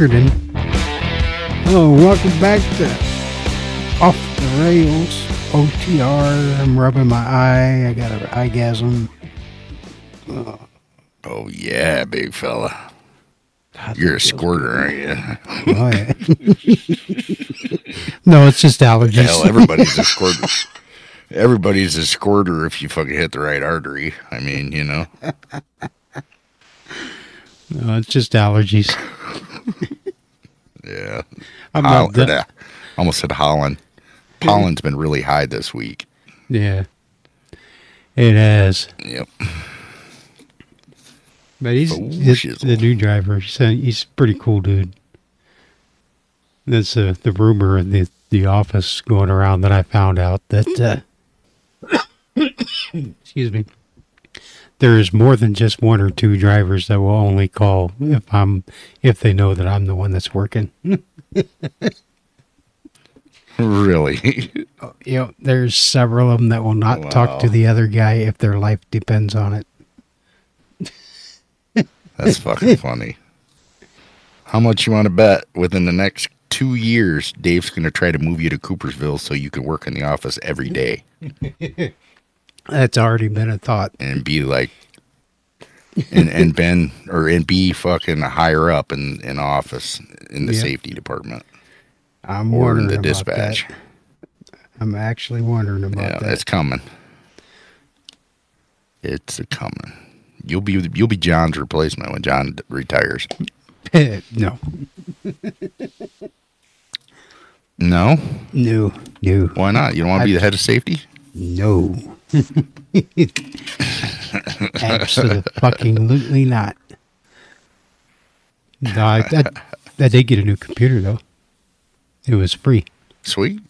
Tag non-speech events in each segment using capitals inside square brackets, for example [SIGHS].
recording. Yeah, we're recording. Oh, welcome back to Off the Rails OTR. I'm rubbing my eye. I got an eyegasm. Uh, oh yeah, big fella. You're a squirter, aren't you? Oh, yeah. [LAUGHS] no, it's just allergies. Hell, everybody's a squirter. Everybody's a squirter if you fucking hit the right artery. I mean, you know. [LAUGHS] No, it's just allergies. [LAUGHS] [LAUGHS] Yeah. I'm Hol- not done- uh, almost said Holland. Pollen's been really high this week. Yeah, it has. Yep. But he's, Oh, the new driver. He's a, he's pretty cool dude. That's uh, the rumor in the the office going around that I found out that uh, [COUGHS] excuse me. There is more than just one or two drivers that will only call if I'm if they know that I'm the one that's working. Really. [LAUGHS] Oh, you know, there's several of them that will not talk to the other guy if their life depends on it. That's fucking funny. How much you want to bet within the next two years, Dave's going to try to move you to Coopersville so you can work in the office every day [LAUGHS] That's already been a thought. and be like, and and Ben or and be fucking higher up in in office in the Yeah. safety department I'm or in wondering the about dispatch. that. I'm actually wondering about Yeah, that. it's coming. It's a coming. You'll be you'll be John's replacement when John retires. [LAUGHS] no, No, no, no, why not? You don't want to be the head of safety? No. [LAUGHS] Absolutely not. No, I, I, I did get a new computer though. It was free. Sweet,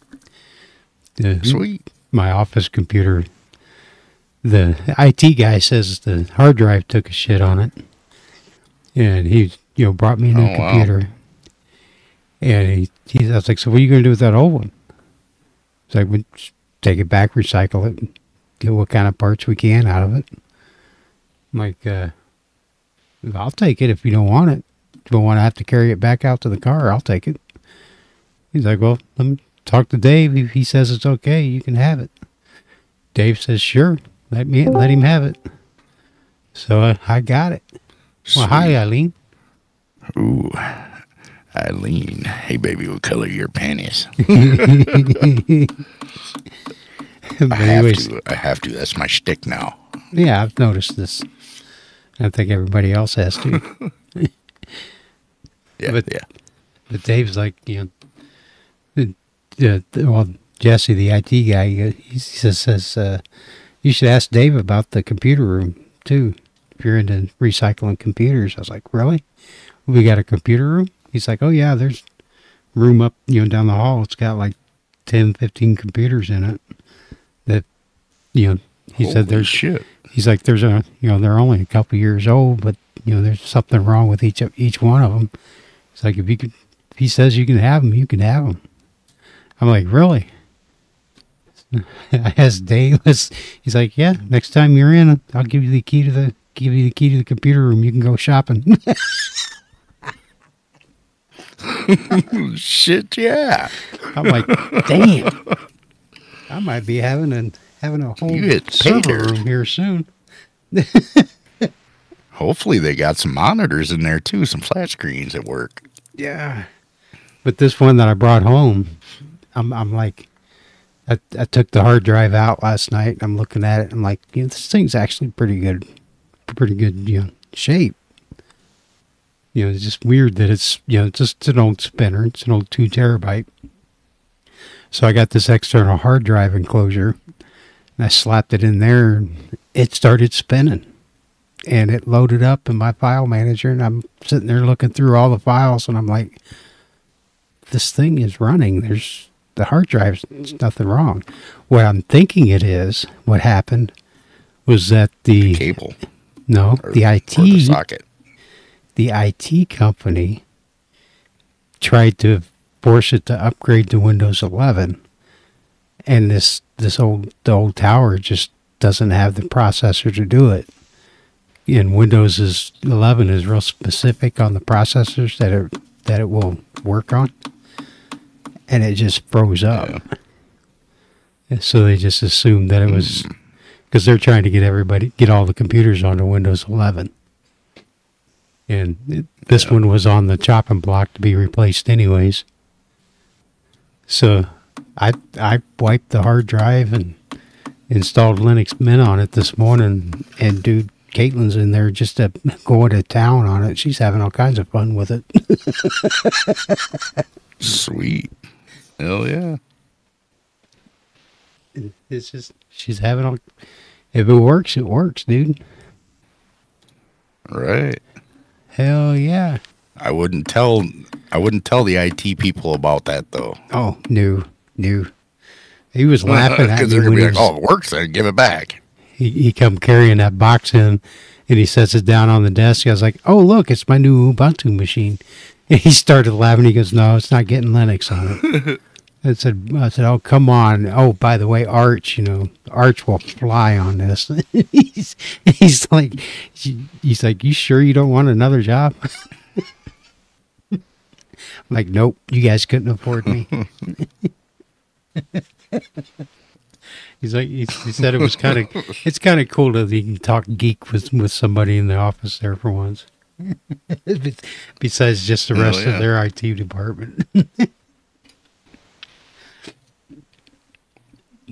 The- sweet. My office computer. The IT guy says the hard drive took a shit on it, and he you know brought me a new Oh, wow. computer. And he, he I was like, so what are you going to do with that old one? It's like, take it back, recycle it, get what kind of parts we can out of it. I'm like, uh, I'll take it if you don't want it. If you don't want to have to carry it back out to the car, I'll take it. He's like, well, let me talk to Dave. If he says it's okay, you can have it. Dave says, sure, let me let him have it. So uh, I got it. Well, hi, Eileen. Ooh, Eileen. Hey, baby, what color are your panties? [LAUGHS] [LAUGHS] [LAUGHS] I have anyways, to. I have to. That's my shtick now. yeah, I've noticed this. I think everybody else has to. [LAUGHS] Yeah, But- yeah. But Dave's like, you know, the, the, well, Jesse, the IT guy, he he says, says uh, you should ask Dave about the computer room too. If you're into recycling computers, I was like, really? We got a computer room? He's like, oh yeah, there's room up, you know, down the hall. It's got like 10, 15 computers in it. You know, he said there's shit. he's like there's a you know they're only a couple years old but you know there's something wrong with each of each one of them it's like if you could if he says you can have them you can have them i'm like really? [LAUGHS] I asked dave he's like yeah next time you're in i'll give you the key to the give you the key to the computer room. You can go shopping. [LAUGHS] Shit, yeah. i'm like damn. I might be having a having a whole server room here soon [LAUGHS] Hopefully, they got some monitors in there too, some flat screens at work. Yeah. But this one that I brought home, I'm I'm like I, I took the hard drive out last night. I'm looking at it. I'm like, you know, this thing's actually pretty good, pretty good, you know, shape. You know, it's just weird that it's you know, it's just an old spinner. It's an old two terabyte. So I got this external hard drive enclosure, I slapped it in there, and it started spinning. And it loaded up in my file manager and I'm sitting there looking through all the files and I'm like this thing is running. There's the hard drive's there's nothing wrong. What I'm thinking it is what happened was that the Cable. No or the IT the socket. the IT company tried to force it to upgrade to Windows 11 and this this old the old tower just doesn't have the processor to do it. And Windows is 11 is real specific on the processors that it that it will work on, and it just froze up. And So they just assumed that it was hmm. because they're trying to get everybody get all the computers onto Windows 11, and it, this one was on the chopping block to be replaced anyways. So I I wiped the hard drive and installed Linux Mint on it this morning, and dude, Caitlin's in there just to [LAUGHS] going to town on it. She's having all kinds of fun with it. Sweet. Hell yeah. It's just she's having all. If it works, it works, dude. Right. Hell yeah. I wouldn't tell I wouldn't tell the IT people about that though. Oh, new, new. He was laughing at [LAUGHS] Because me they're gonna when be he, like, was, "Oh, it works. Then give it back." he he come carrying that box in, and he sets it down on the desk. I was like, "Oh, look, it's my new Ubuntu machine." [LAUGHS] And he started laughing. He goes, "No, it's not getting Linux on it." [LAUGHS] I said, "I said, oh, come on. Oh, by the way, Arch, you know, Arch will fly on this." he's he's like, he's like, "You sure you don't want another job?" I'm like, nope, you guys couldn't afford me. [LAUGHS] He's like, he, he said it was kind of, [LAUGHS] it's kind of cool that he can talk geek with with somebody in the office there for once. [LAUGHS] Besides just the Hell rest yeah. of their IT department.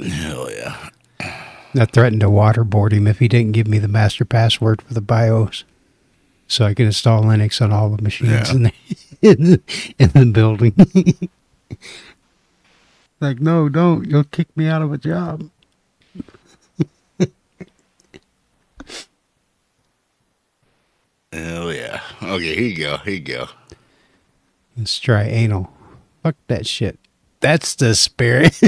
Hell yeah. I threatened to waterboard him if he didn't give me the master password for the BIOS, so I could install Linux on all the machines Yeah. in, the, in the in the building. Like, no, don't! You'll kick me out of a job. Hell yeah. Okay, here you go. Here you go. Let's try anal. Fuck that shit. That's the spirit.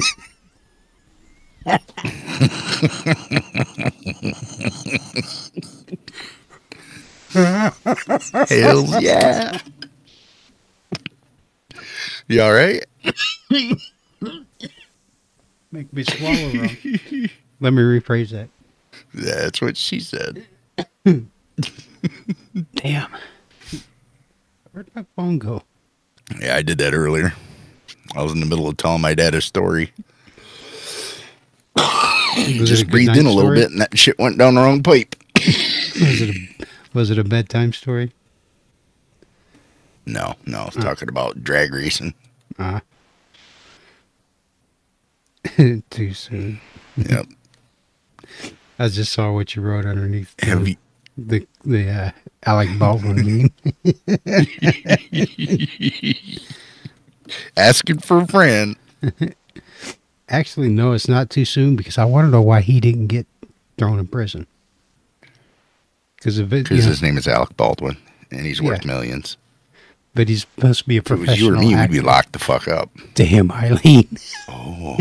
[LAUGHS] Hell yeah. You all right? [LAUGHS] Make me swallow wrong. [LAUGHS] Let me rephrase that. That's what she said. Damn. Where'd my phone go? Yeah, I did that earlier. I was in the middle of telling my dad a story. Was it a Just breathed in a little story? bit and that shit went down the wrong pipe. Was it a, was it a bedtime story? No, no, I was talking about drag racing. Ah. [LAUGHS] Too soon. Yep. [LAUGHS] I just saw what you wrote underneath the you, the, the uh, Alec Baldwin meme. [LAUGHS] asking for a friend. Actually, no, it's not too soon because I want to know why he didn't get thrown in prison. Because Because you know, his name is Alec Baldwin and he's worth Yeah. millions. But he's supposed to be a professional. If it was you or me, we'd be locked the fuck up. Damn, Eileen. Oh,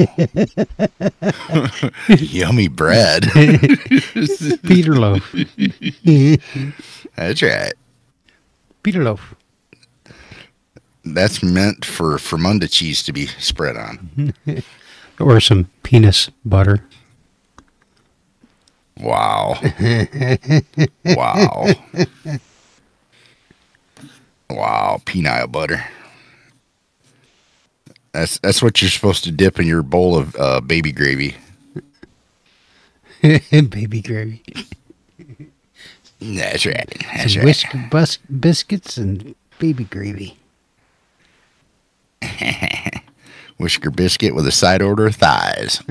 [LAUGHS] yummy bread. [LAUGHS] Peter Loaf. [LAUGHS] That's right. Peter Loaf. That's meant for Fremunda cheese to be spread on. Or some penis butter. Wow. wow. Wow. Penile butter. That's that's what you're supposed to dip in your bowl of uh, baby gravy. [LAUGHS] Baby gravy. That's right. That's Some right. whisk bus- biscuits and baby gravy. [LAUGHS] Whisker biscuit with a side order of thighs.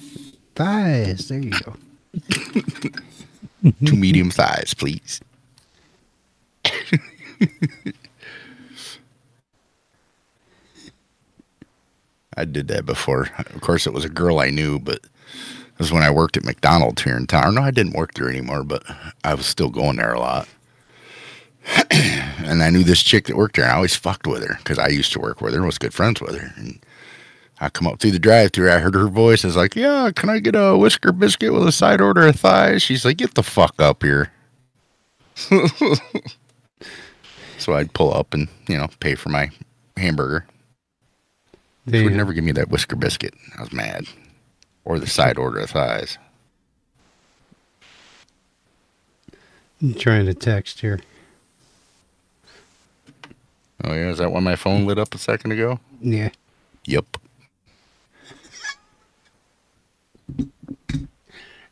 [LAUGHS] Thighs. There you go. Two medium thighs, please. I did that before. Of course, it was a girl I knew, but it was when I worked at McDonald's here in town. No, I didn't work there anymore, but I was still going there a lot. [CLEARS THROAT] and I knew this chick that worked there, and I always fucked with her because I used to work with her and was good friends with her. And I come up through the drive-through, I heard her voice. I was like, "Yeah, can I get a whisker biscuit with a side order of thighs?" She's like, "Get the fuck up here." [LAUGHS] so I'd pull up and you know pay for my hamburger. They, would never give me that whisker biscuit. I was mad, or the side order of thighs. I'm trying to text here. Oh yeah, is that why my phone lit up a second ago? Yeah. Yep.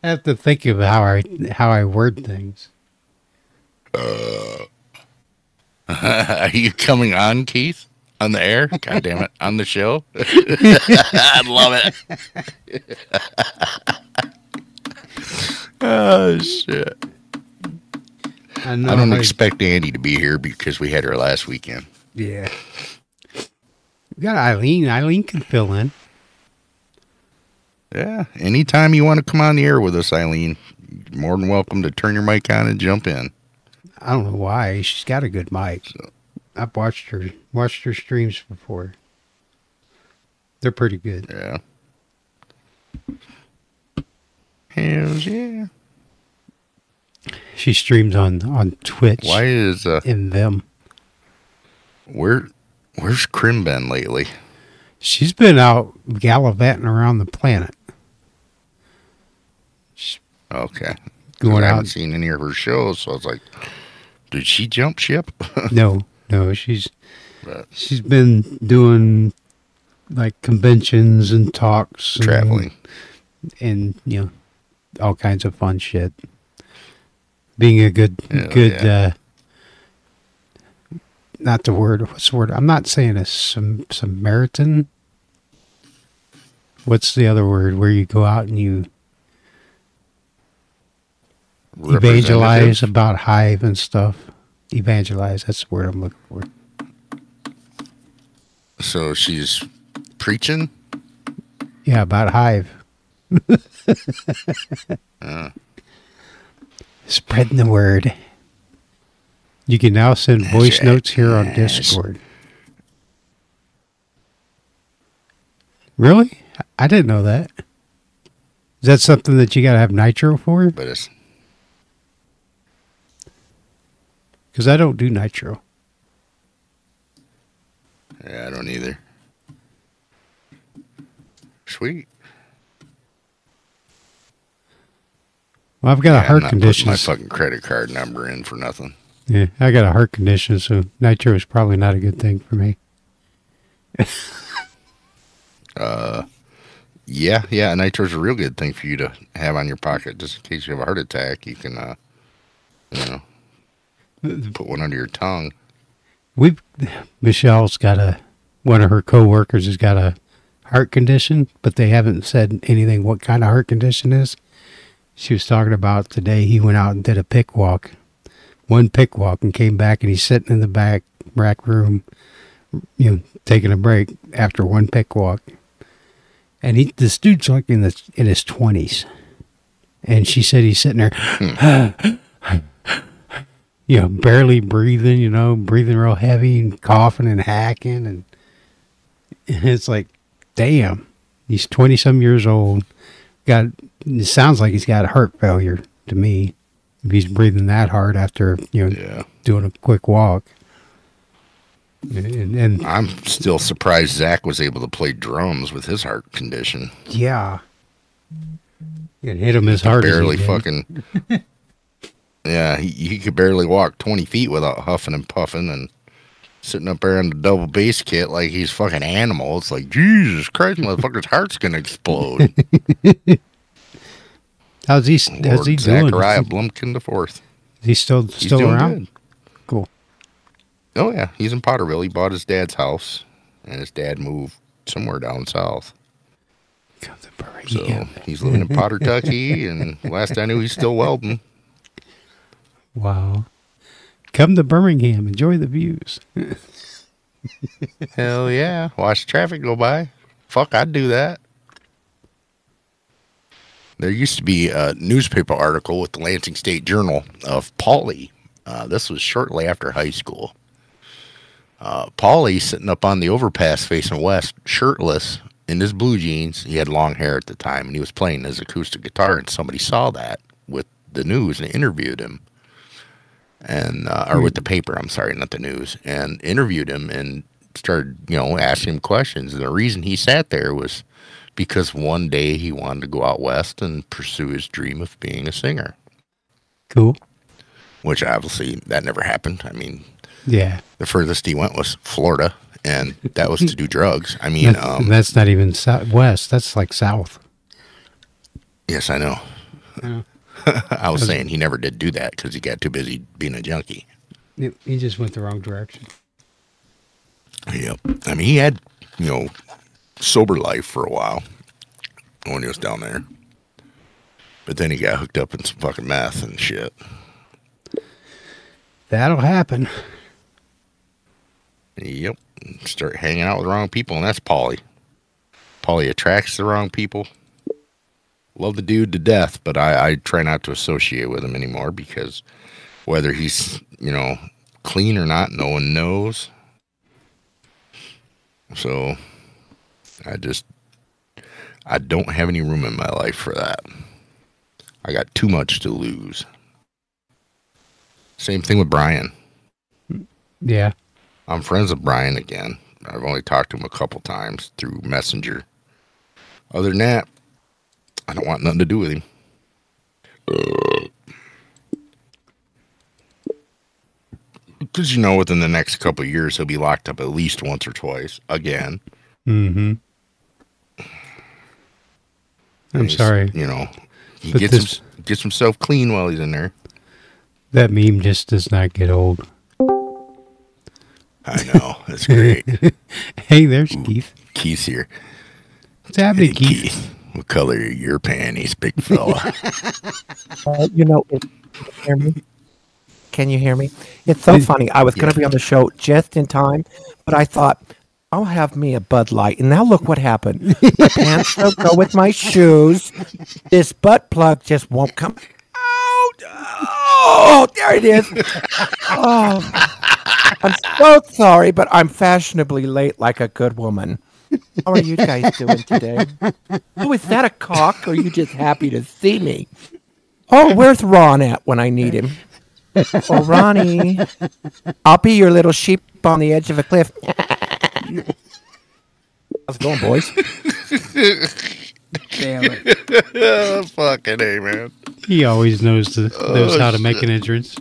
I have to think of how I how I word things. Uh, [LAUGHS] are you coming on, Keith? On the air? God damn it. On the show? [LAUGHS] I love it. [LAUGHS] oh shit. I know. I don't how- expect Andy to be here because we had her last weekend. Yeah. We got Eileen. Eileen can fill in. Yeah. Anytime you want to come on the air with us, Eileen, you're more than welcome to turn your mic on and jump in. I don't know why. She's got a good mic. I've watched her watched her streams before. They're pretty good. Yeah. Hells yeah. She streams on on Twitch. Why is uh in them? where where's Crim been lately? She's been out gallivanting around the planet. She's Okay. going I haven't out. seen any of her shows, so I was like, did she jump ship? [LAUGHS] No, no, she's But she's been doing like conventions and talks, and- traveling. and you know all kinds of fun shit. Being a good, Hell good, yeah. uh, not the word. What's the word? I'm not saying a Sam, Samaritan. What's the other word where you go out and you evangelize about Hive and stuff? Evangelize. That's the word I'm looking for. So she's preaching. Yeah, about Hive. [LAUGHS] Uh, Spreading the word. You can now send voice Yes, notes here on. Discord. Really? I didn't know that. Is that something that you got to have nitro for? but it's Because I don't do nitro. yeah, I don't either. Sweet. Well, I've got Yeah, a I'm heart not condition. My fucking credit card number in for nothing. Yeah, I got a heart condition, so nitro is probably not a good thing for me. [LAUGHS] Uh, yeah, yeah. Nitro's a real good thing for you to have on your pocket, just in case you have a heart attack. You can, uh, you know, [LAUGHS] put one under your tongue. We've Michelle's got a one of her coworkers has got a heart condition, but they haven't said anything what kind of heart condition is. She was talking about today he went out and did a pick walk. One pick walk and came back and he's sitting in the back rack room, you know, taking a break after one pick walk. And he this dude's like in the in his twenties. And she said he's sitting there hmm. [GASPS] [LAUGHS] you know, barely breathing, you know, breathing real heavy and coughing and hacking. And [LAUGHS] it's like, damn, he's 20 some years old. Got, it sounds like he's got heart failure to me. If he's breathing that hard after, you know, Yeah. doing a quick walk. And, and I'm still surprised Zach was able to play drums with his heart condition. yeah, it hit him as hard barely as fucking. [LAUGHS] yeah, he, he could barely walk 20 feet without huffing and puffing and sitting up there on the double bass kit like he's fucking animal. It's like, Jesus Christ, motherfucker's heart's going to explode. [LAUGHS] How's he? How's he doing? Zachariah Blumkin the fourth. is he still still around? good. Cool. Oh, yeah. He's in Potterville. He bought his dad's house, and his dad moved somewhere down south. So he's living in Potter, Tucky, and last I knew, he's still welding. Wow. Come to Birmingham. Enjoy the views. Hell yeah. Watch traffic go by. Fuck, I'd do that. There used to be a newspaper article with the Lansing State Journal of Paulie. Uh, this was shortly after high school. Uh, Paulie sitting up on the overpass facing west, shirtless, in his blue jeans. He had long hair at the time, and he was playing his acoustic guitar. And somebody saw that with the news and interviewed him, and uh, or with the paper. I'm sorry, not the news, and interviewed him and started, you know, asking him questions. And the reason he sat there was because one day he wanted to go out west and pursue his dream of being a singer. Cool. which obviously that never happened. I mean, Yeah. the furthest he went was Florida, and that was to do drugs. I mean, That's, um, that's not even sou- west. That's like south. yes, I know. Yeah. [LAUGHS] I was saying he never did do that because he got too busy being a junkie. He just went the wrong direction. Yep. I mean, he had, you know, sober life for a while when he was down there. But then he got hooked up in some fucking meth and shit. That'll happen. Yep. Start hanging out with the wrong people, and that's Paulie. Paulie attracts the wrong people. Love the dude to death, but I, I try not to associate with him anymore because whether he's, you know, clean or not, no one knows. So I just I don't have any room in my life for that. I got too much to lose. Same thing with Brian. Yeah. I'm friends with Brian again. I've only talked to him a couple times through Messenger. Other than that, I don't want nothing to do with him. Because, you know, within the next couple of years, he'll be locked up at least once or twice again. Mm-hmm. I'm sorry. You know, he But gets, this- him, gets himself clean while he's in there. That meme just does not get old. I know. That's great. [LAUGHS] Hey, there's Keith. Keith's here. What's happening, Hey, Keith? Keith, what color are your panties, big fella? [LAUGHS] Uh, you know, it, can you hear me? Can you hear me? It's so funny. I was going to be on the show just in time, but I thought I'll have me a Bud Light. And now look what happened. My [LAUGHS] pants don't go with my shoes. This butt plug just won't come out. Oh, there it is. Oh, I'm so sorry, but I'm fashionably late like a good woman. [LAUGHS] How are you guys doing today? Oh, is that a cock? Or are you just happy to see me? Oh, where's Ron at when I need him? Oh, Ronnie. I'll be your little sheep on the edge of a cliff. How's it going, boys? Damn it. oh, [LAUGHS] fucking A, man. He always knows to, oh, knows Oh, how to make shit. an entrance.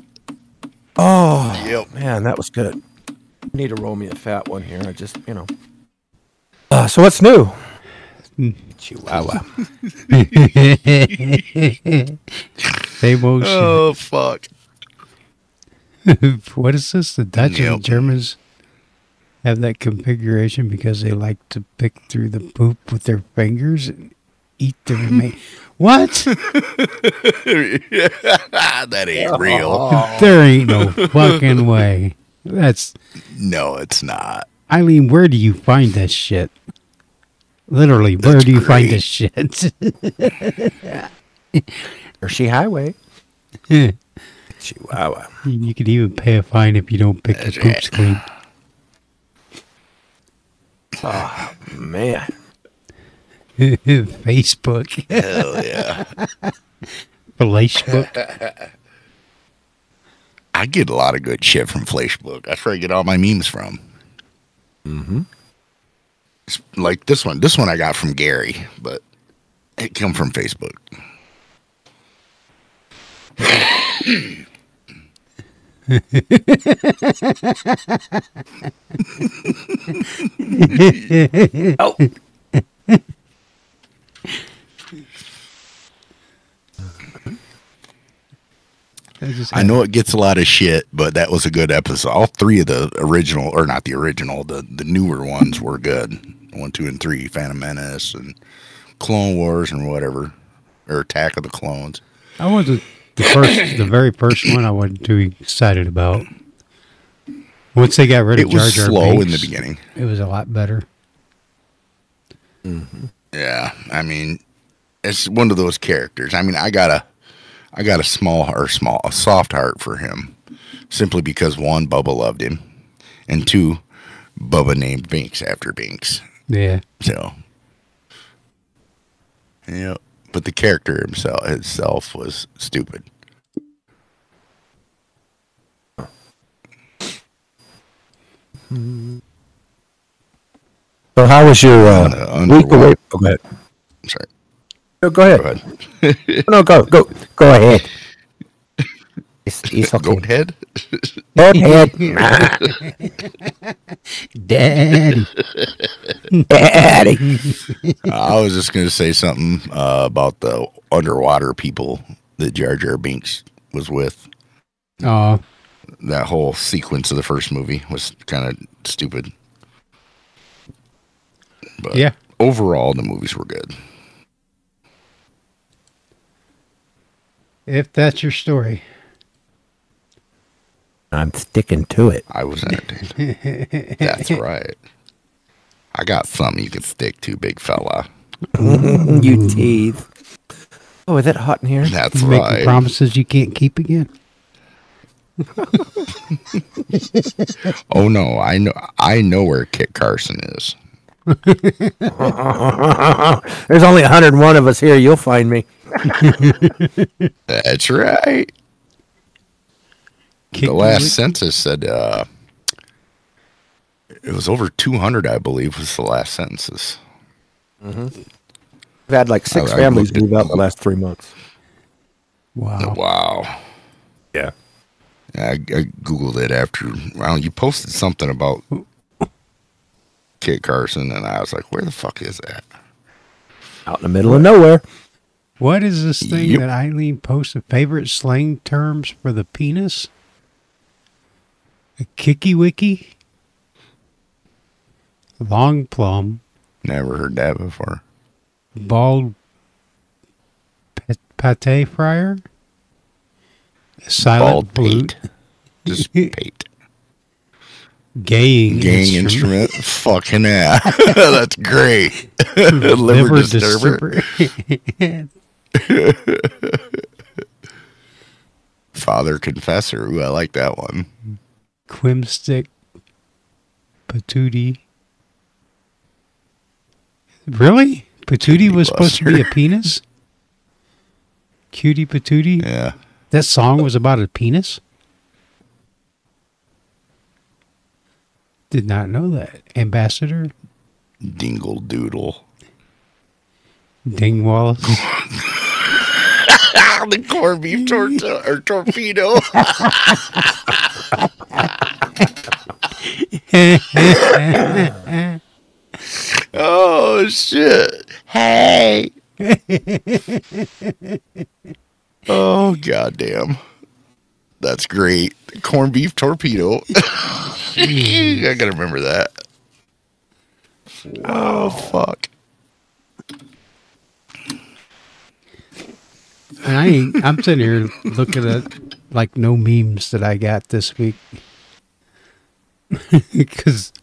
Oh, Yep. man, that was good. Need to roll me a fat one here. I just, you know. Uh, so what's new? Chihuahua. [LAUGHS] Same old Oh, fuck. [LAUGHS] what is this? The Dutch and the Germans have that configuration because they like to pick through the poop with their fingers and eat the remain. [LAUGHS] what? that ain't real. there ain't no fucking way. That's No, it's not. Eileen. Where do you find this shit? Literally, where That's do you find this shit? [LAUGHS] Hershey Highway. [LAUGHS] Chihuahua. you could even pay a fine if you don't pick the poops clean. [SIGHS] Oh, man. [LAUGHS] Facebook, Hell yeah. Facebook. I get a lot of good shit from Facebook. That's where I get all my memes from. Mm-hmm. Like this one. This one I got from Gary, but it come from Facebook. [LAUGHS] Oh. [LAUGHS] I, know it gets a lot of shit, but that was a good episode. All three of the original, or not the original, the the newer ones were good. One, two, and three. Phantom Menace and Clone Wars and whatever, or Attack of the Clones. I wasn't the first, the very first one. I wasn't too excited about. Once they got rid of It Jar was Jar slow in the beginning. It was a lot better. Mm-hmm. Yeah, I mean, it's one of those characters. I mean, I got a, I got a small or small, a soft heart for him, simply because one, Bubba loved him, and two, Bubba named Binks after Binks. Yeah, So, yeah, but the character himself itself was stupid. So how was your uh, week away? underwater. Oh, go ahead. Sorry, No, go ahead. go ahead. [LAUGHS] No, go, go, go ahead. It's- Diesel Goat head. [LAUGHS] Goat head. Daddy. Daddy. I was just gonna say something uh, about the underwater people that Jar Jar Binks was with. Oh, That whole sequence of the first movie was kind of stupid. But yeah. overall, the movies were good. If that's your story. I'm sticking to it. I was entertained. [LAUGHS] That's right. I got something you can stick to, big fella. [LAUGHS] you teeth. Oh, is it hot in here? That's Making right. promises you can't keep again. [LAUGHS] Oh no, I know. I know where Kit Carson is. There's only 101 of us here. You'll find me. That's right. Kick the last census said uh, it was over 200, I believe, was the last census. We've had like six I- I families looked it move out the last three months. Wow. Wow. Yeah. I, I googled it after. Well, you posted something about Kit Carson, and I was like, "Where the fuck is that?" Out in the middle of nowhere. What is this thing Yep. that Eileen posted? Favorite slang terms for the penis? A kicky wicky? Long plum, Never heard that before. bald pate fryer, silent Bald pate. Just [LAUGHS] pate. gaying Gang instrument, instrument. [LAUGHS] Fucking yeah. [LAUGHS] That's great. Liver, liver disturber. disturber. [LAUGHS] Father confessor. Ooh, I like that one. Quimstick, patootie. Really? Patootie was supposed to be a [LAUGHS] penis? Cutie patootie? Yeah. That song was about a penis? Did not know that. Ambassador Dingle doodle. Ding Wallace. [LAUGHS] [LAUGHS] the corned beef torta or torpedo. [LAUGHS] oh shit! Hey. oh goddamn! That's great. Corned beef torpedo. [LAUGHS] I gotta remember that. Oh fuck! And I ain't, I'm sitting here looking at like no memes that I got this week. [LAUGHS] Because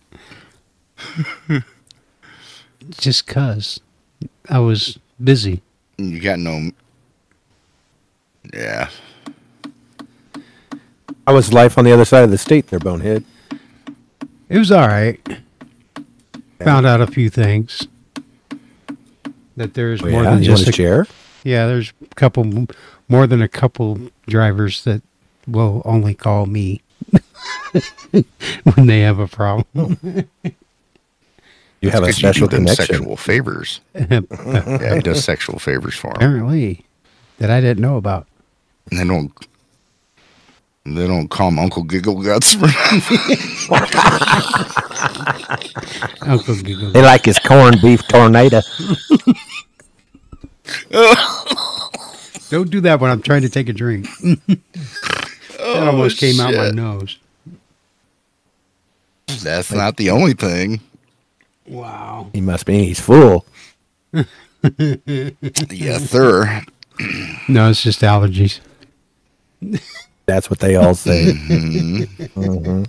just cuz I was busy. You got no. Yeah. How was life on the other side of the state there, Bonehead? It was all right. Found out a few things. That there's Oh, more yeah? than You want just to a, share? Yeah, there's a couple more than a couple drivers that will only call me [LAUGHS] when they have a problem. You have a special you do them connection. sexual favors. [LAUGHS] Yeah, he does sexual favors for them. Apparently, that I didn't know about. And they don't. They don't call him Uncle Giggle Guts. [LAUGHS] Uncle Giggle. They like his corned beef tornado. [LAUGHS] Don't do that when I'm trying to take a drink. [LAUGHS] that oh, almost came out my Oh, nose. That's not the only thing. Wow. He must be. He's full. [LAUGHS] Yes, sir. No, it's just allergies. That's what they all say. Mm-hmm. Mm-hmm.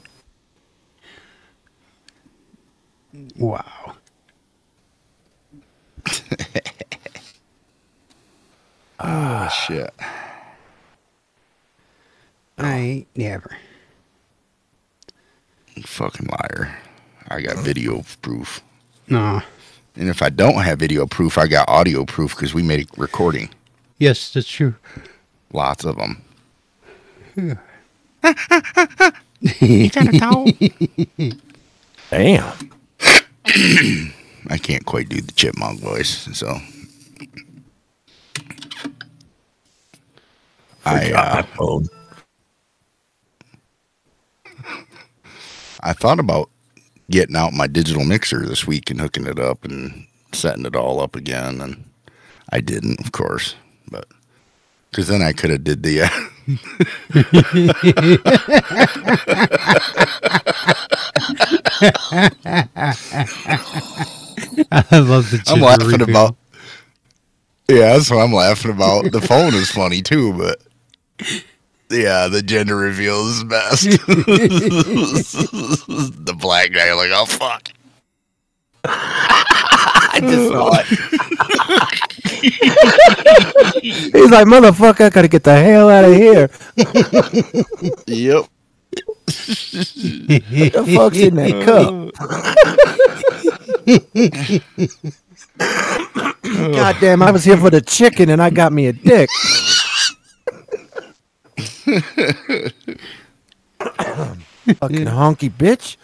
Wow. Oh shit. I ain't never. Fucking liar. I got video proof. Nah. And if I don't have video proof, I got audio proof because we made a recording. Yes, that's true. Lots of them. [LAUGHS] Damn. [CLEARS THROAT] I can't quite do the chipmunk voice, so. I uh. I thought about getting out my digital mixer this week and hooking it up and setting it all up again, and I didn't, of course, but because then I could have did the. Uh, [LAUGHS] I love the. I'm laughing about. Yeah, that's what I'm laughing about. The phone is funny too, but yeah, the gender reveal is best. [LAUGHS] the black guy, like, oh fuck. [LAUGHS] I just saw it. [LAUGHS] He's like, motherfucker, I gotta get the hell out of here. Yep. What the fuck's in that uh, cup? God damn, I was here for the chicken and I got me a dick. Fucking honky bitch.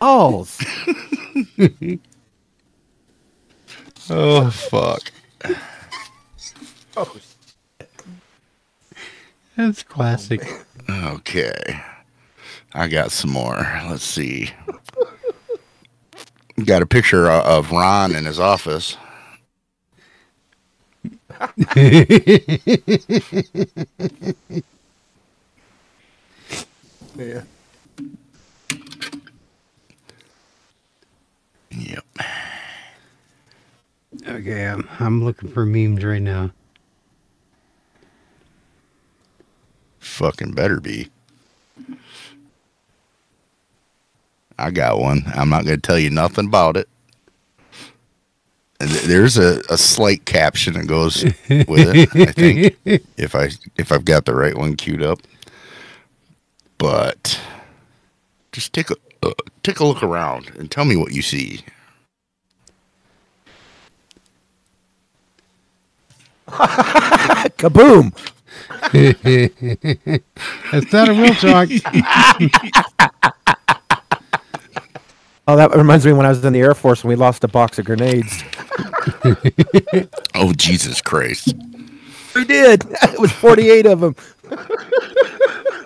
Oh, Oh fuck. Oh. That's classic. Okay. I got some more. Let's see. Got a picture uh, of Ron in his office. Yeah. Yep. Okay, I'm, I'm looking for memes right now. Fucking better be. I got one. I'm not going to tell you nothing about it. And th- There's a, a slight caption that goes with it. I think [LAUGHS] if I if I've got the right one queued up. But just take a uh, take a look around and tell me what you see. [LAUGHS] Kaboom. [LAUGHS] That's not a real talk. Oh, that reminds me when I was in the Air Force and we lost a box of grenades. Oh Jesus Christ! We did. [LAUGHS] It was 48 of them.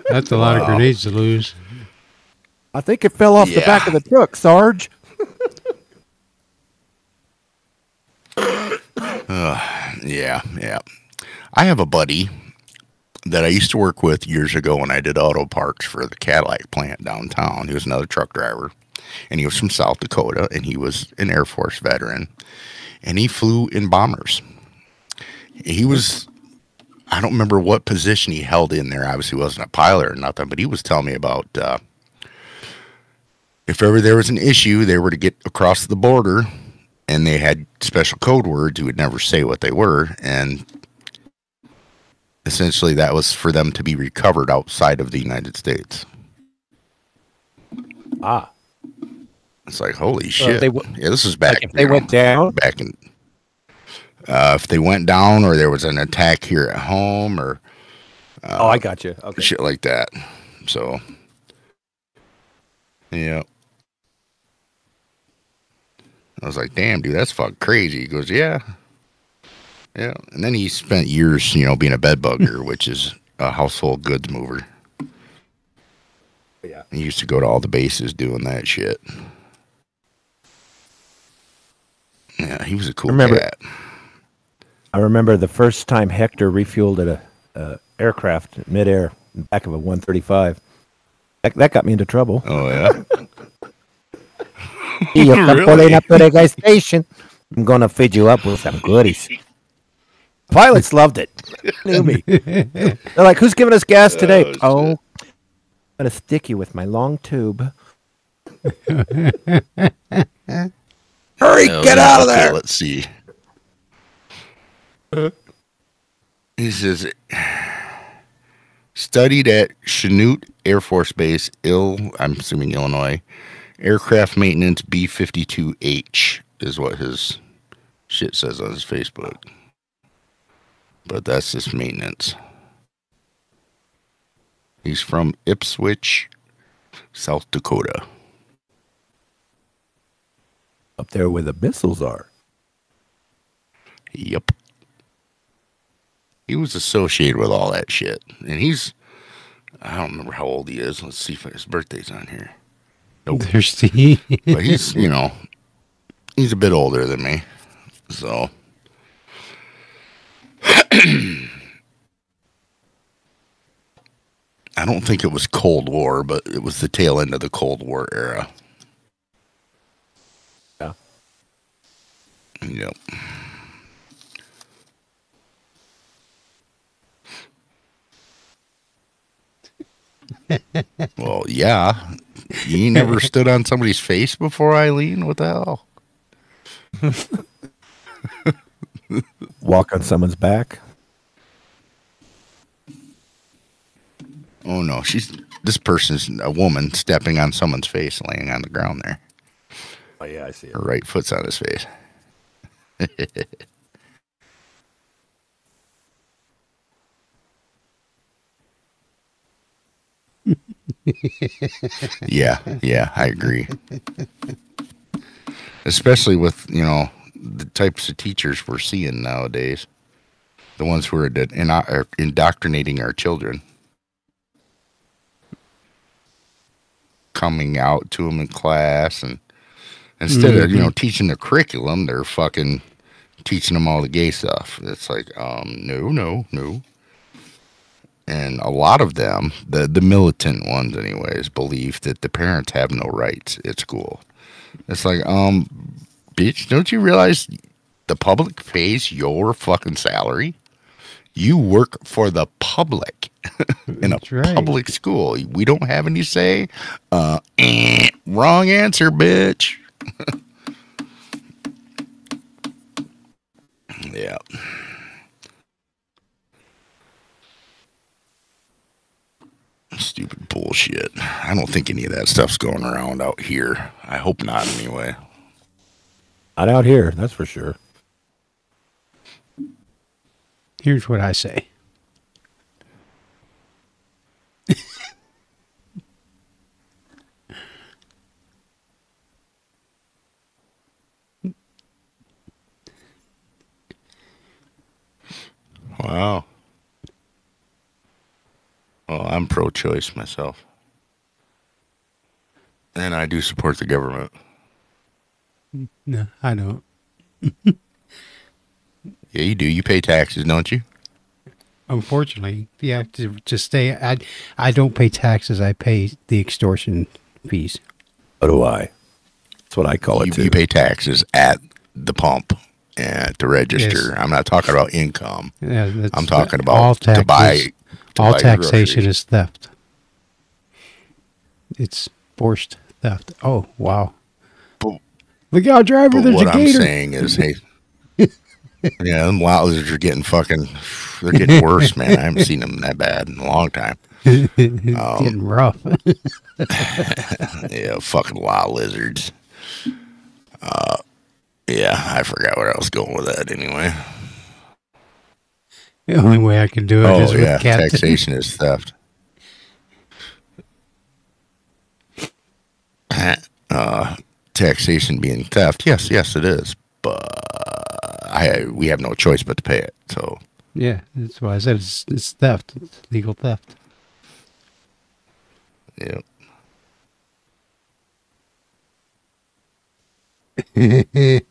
That's a lot of grenades to lose. I think it fell off the back of the truck, Sarge. [LAUGHS] Uh, yeah, yeah. I have a buddy that I used to work with years ago when I did auto parts for the Cadillac plant downtown. He was another truck driver, and he was from South Dakota, and he was an Air Force veteran, and he flew in bombers. He was, I don't remember what position he held in there. Obviously, he wasn't a pilot or nothing, but he was telling me about uh, if ever there was an issue, they were to get across the border and they had special code words you would never say what they were and essentially that was for them to be recovered outside of the united states Ah. It's like holy So shit they w- yeah this is back Like if they know, went down, back in uh, if they went down or there was an attack here at home or oh, I got you. Okay. shit like that so yeah I was like, damn, dude, that's fucking crazy. He goes, yeah. Yeah. And then he spent years, you know, being a bed bugger, [LAUGHS] which is a household goods mover. Yeah. He used to go to all the bases doing that shit. Yeah, he was a cool Remember- cat. I remember the first time Hector refueled at a, a aircraft midair, in the back of a 135. That, that got me into trouble. Oh, yeah. [LAUGHS] You [LAUGHS] come Really? pulling up to the gas station. I'm gonna feed you up with some goodies. Pilots loved it. Knew me. [LAUGHS] They're like, "Who's giving us gas oh, today?" Oh, I'm gonna stick you with my long tube. Hurry, Oh, get yeah, out of okay, there! Let's see. He says, studied at Chanute Air Force Base, Ill, I'm assuming Illinois. Aircraft maintenance B 52H is what his shit says on his Facebook. But that's just maintenance. He's from Ipswich, South Dakota. Up there where the missiles are. Yep. He was associated with all that shit. And he's, I don't remember how old he is. Let's see if his birthday's on here. Nope. [LAUGHS] Thirsty. [LAUGHS] but he's you know he's a bit older than me so [CLEARS THROAT] i don't think it was cold war but it was the tail end of the cold war era yep well yeah you never [LAUGHS] stood on somebody's face before eileen what the hell Walk on someone's back. Oh no, she's this person's a woman stepping on someone's face, laying on the ground there. Oh yeah, I see Her right foot's on his face. [LAUGHS] yeah, yeah, I agree. Especially with you know the types of teachers we're seeing nowadays, the ones who are are er, indoctrinating our children. coming out to them in class and instead of you know teaching the curriculum they're fucking teaching them all the gay stuff it's like um no no no and a lot of them the the militant ones anyways believe that the parents have no rights at school it's like um bitch don't you realize the public pays your fucking salary you work for the public [LAUGHS] in a right. public school. We don't have any say. Uh, eh, wrong answer, bitch. [LAUGHS] yeah. Stupid bullshit. I don't think any of that stuff's going around out here. I hope not, anyway. Not out here, that's for sure. Here's what I say. Wow. Well, I'm pro choice myself. And I do support the government. [LAUGHS] No, I don't. [LAUGHS] Yeah, you do. You pay taxes, don't you? Unfortunately, yeah, to, to stay, I, I don't pay taxes. I pay the extortion fees. So do I. That's what I call it too. you pay taxes at the pump and at the register. Yes. I'm not talking about income. Yeah, I'm talking about all to buy. to all buy taxation groceries. is theft. It's forced theft. Oh wow! But- Look out, driver! There's what a I'm saying is, hey, [LAUGHS] yeah, them wild lizards are getting fucking. They're getting worse, man. I haven't seen them that bad in a long time. It's [LAUGHS] getting rough. [LAUGHS] Yeah, fucking wild lizards. Uh, yeah, I forgot where I was going with that. Anyway. the only way I can do it is Oh with yeah, taxation is theft. [LAUGHS] uh, taxation being theft, yes, yes, it is. But I we have no choice but to pay it. So Yeah, that's why I said it's, it's theft. It's legal theft. yeah, [LAUGHS] There's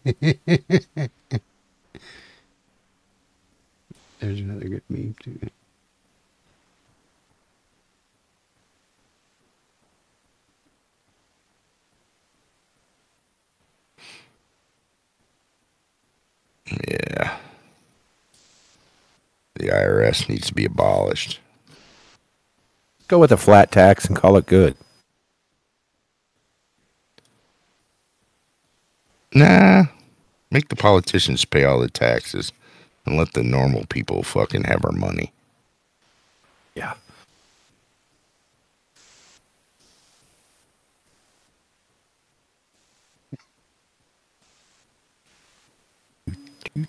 another good meme too. yeah. The IRS needs to be abolished. Go with a flat tax and call it good. Nah, make the politicians pay all the taxes and let the normal people fucking have our money. Yeah. [LAUGHS]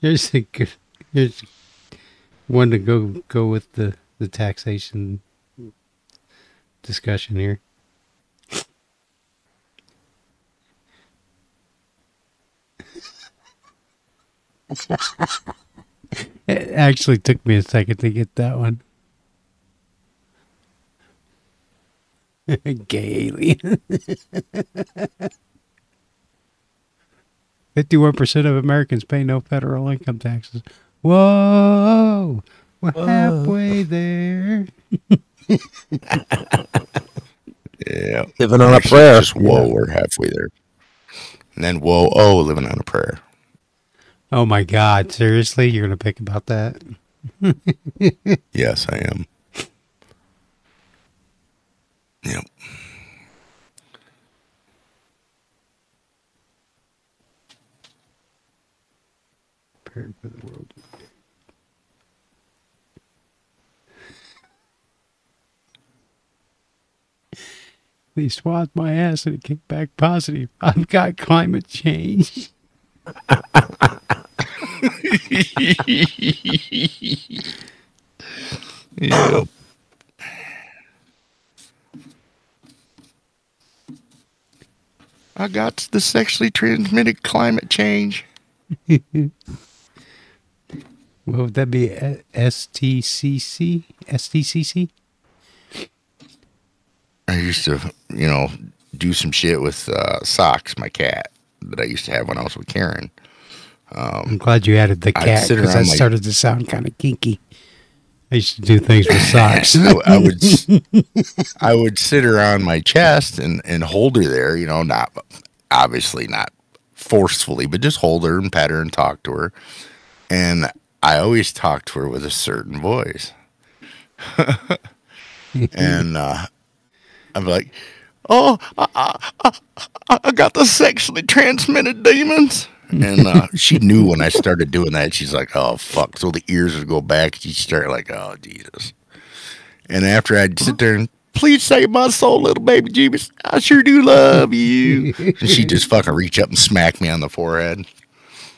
here's a good. Here's one to go go with the the taxation discussion here. [LAUGHS] It actually took me a second to get that one. [LAUGHS] Gay alien. [LAUGHS] Fifty-one percent of Americans pay no federal income taxes. Whoa, we're halfway there. Yeah. Living on a prayer. Just whoa, we're halfway there. And then whoa, oh, living on a prayer. Oh my God! Seriously, you're gonna pick about that? [LAUGHS] Yes, I am. Yep. Prepared for the world. They swabbed my ass and it came back positive. I've got climate change. [LAUGHS] Yep. I got the sexually transmitted climate change. [LAUGHS] What would that be? STCC? STCC? I used to, you know, do some shit with uh, Socks, my cat, that I used to have when I was with Karen. I'm glad you added the cat because that like- started to sound kind of kinky. I used to do things with [LAUGHS] socks. I, I would, [LAUGHS] I would sit her on my chest and and hold her there. You know, not obviously not forcefully, but just hold her and pet her and talk to her. And I always talked to her with a certain voice. [LAUGHS] and uh, I'm like, "Oh, I, I, I, I got the sexually transmitted demons." And uh, [LAUGHS] she knew when I started doing that. She's like, "Oh fuck!" So the ears would go back. She'd start like, "Oh Jesus." And after I'd sit there and please save my soul, little baby Jeebus. I sure do love you. [LAUGHS] and she'd just fucking reach up and smack me on the forehead.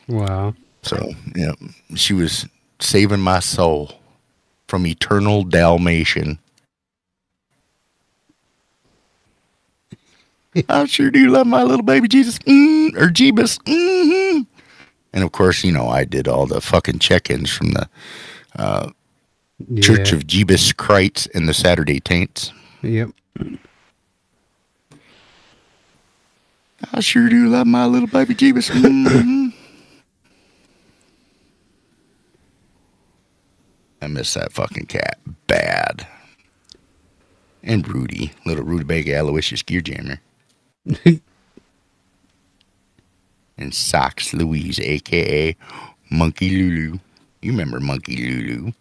wow. So, yeah, she was saving my soul from eternal Dalmatian. [LAUGHS] I sure do love my little baby Jesus mm, or Jeebus. hmm And of course, you know, I did all the fucking check-ins from the Church Yeah. of Jeebus Christ and the Saturday Taints. Yep. I sure do love my little baby Jeebus. Mhm. [LAUGHS] I miss that fucking cat bad. And Rudy, little rutabaga Aloysius gear jammer. [LAUGHS] and Socks Louise, aka Monkey Lulu. You remember Monkey Lulu?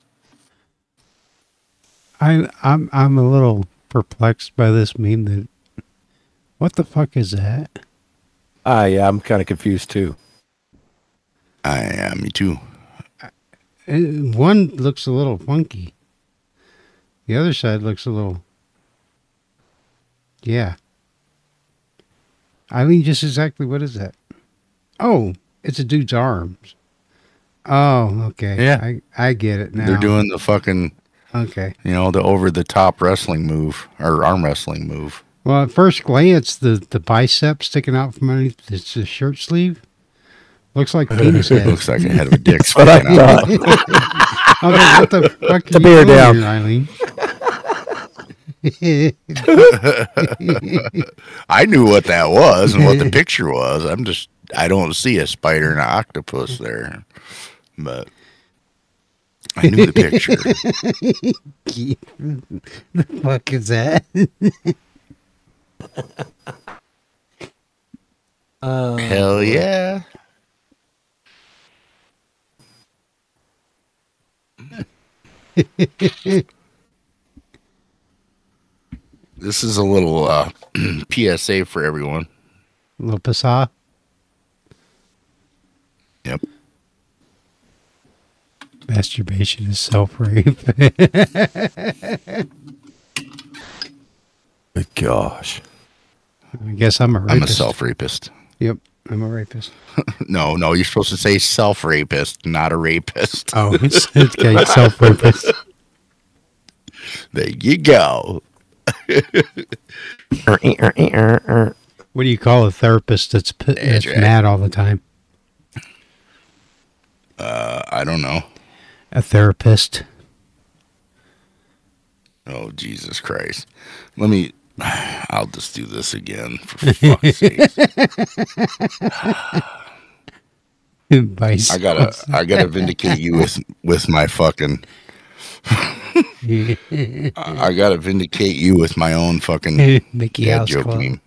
I I'm I'm a little perplexed by this meme that what the fuck is that? Ah, yeah, I'm kind of confused too. I am, me too. Uh, One looks a little funky. The other side looks a little Yeah. Eileen, just exactly what is that? Oh, it's a dude's arms. Oh, okay. Yeah. I, I get it now. They're doing the fucking, okay. you know, the over the top wrestling move or arm wrestling move. Well, at first glance, the, the bicep sticking out from underneath the, the shirt sleeve looks like [LAUGHS] penis head. Looks like a head of a dick [LAUGHS] But I sticking out. thought, I was like, what the fuck [LAUGHS] are The you beer doing down. here, Eileen? I knew what that was and what the picture was. I'm just I don't see a spider and an octopus there, but I knew the picture. [LAUGHS] the fuck is that? uh, [LAUGHS] Hell yeah! [LAUGHS] this is a little uh, [CLEARS THROAT] PSA for everyone. A little PSA. Yep. Masturbation is self [LAUGHS] rape. gosh. I guess I'm a rapist. I'm a self rapist. Yep, I'm a rapist. [LAUGHS] No, no, you're supposed to say self rapist, not a rapist. Oh, [LAUGHS] okay, self rapist. There you go. [LAUGHS] What do you call a therapist that's that's right. mad all the time? Uh, I don't know. A therapist. Oh Jesus Christ! Let me [SIGHS] I'll just do this again for fuck's sake. [LAUGHS] I gotta I gotta vindicate you with with my fucking I I gotta vindicate you with my own fucking [LAUGHS] Mickey dad House joke Club. meme.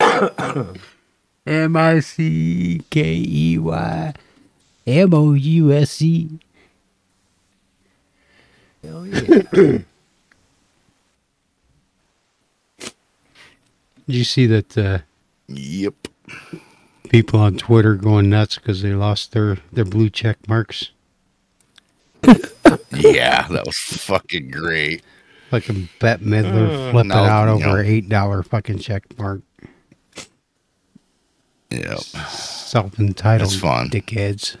[LAUGHS] M I C K E Y M O U S E. Hell yeah. [COUGHS] Did you see that uh, Yep. People on Twitter going nuts because they lost their, their blue check marks? [LAUGHS] Yeah, that was fucking great. Fucking a Bette Midler flipping Uh, no, out over no. an eight dollar fucking check mark. Yep. Self entitled That's fun. dickheads.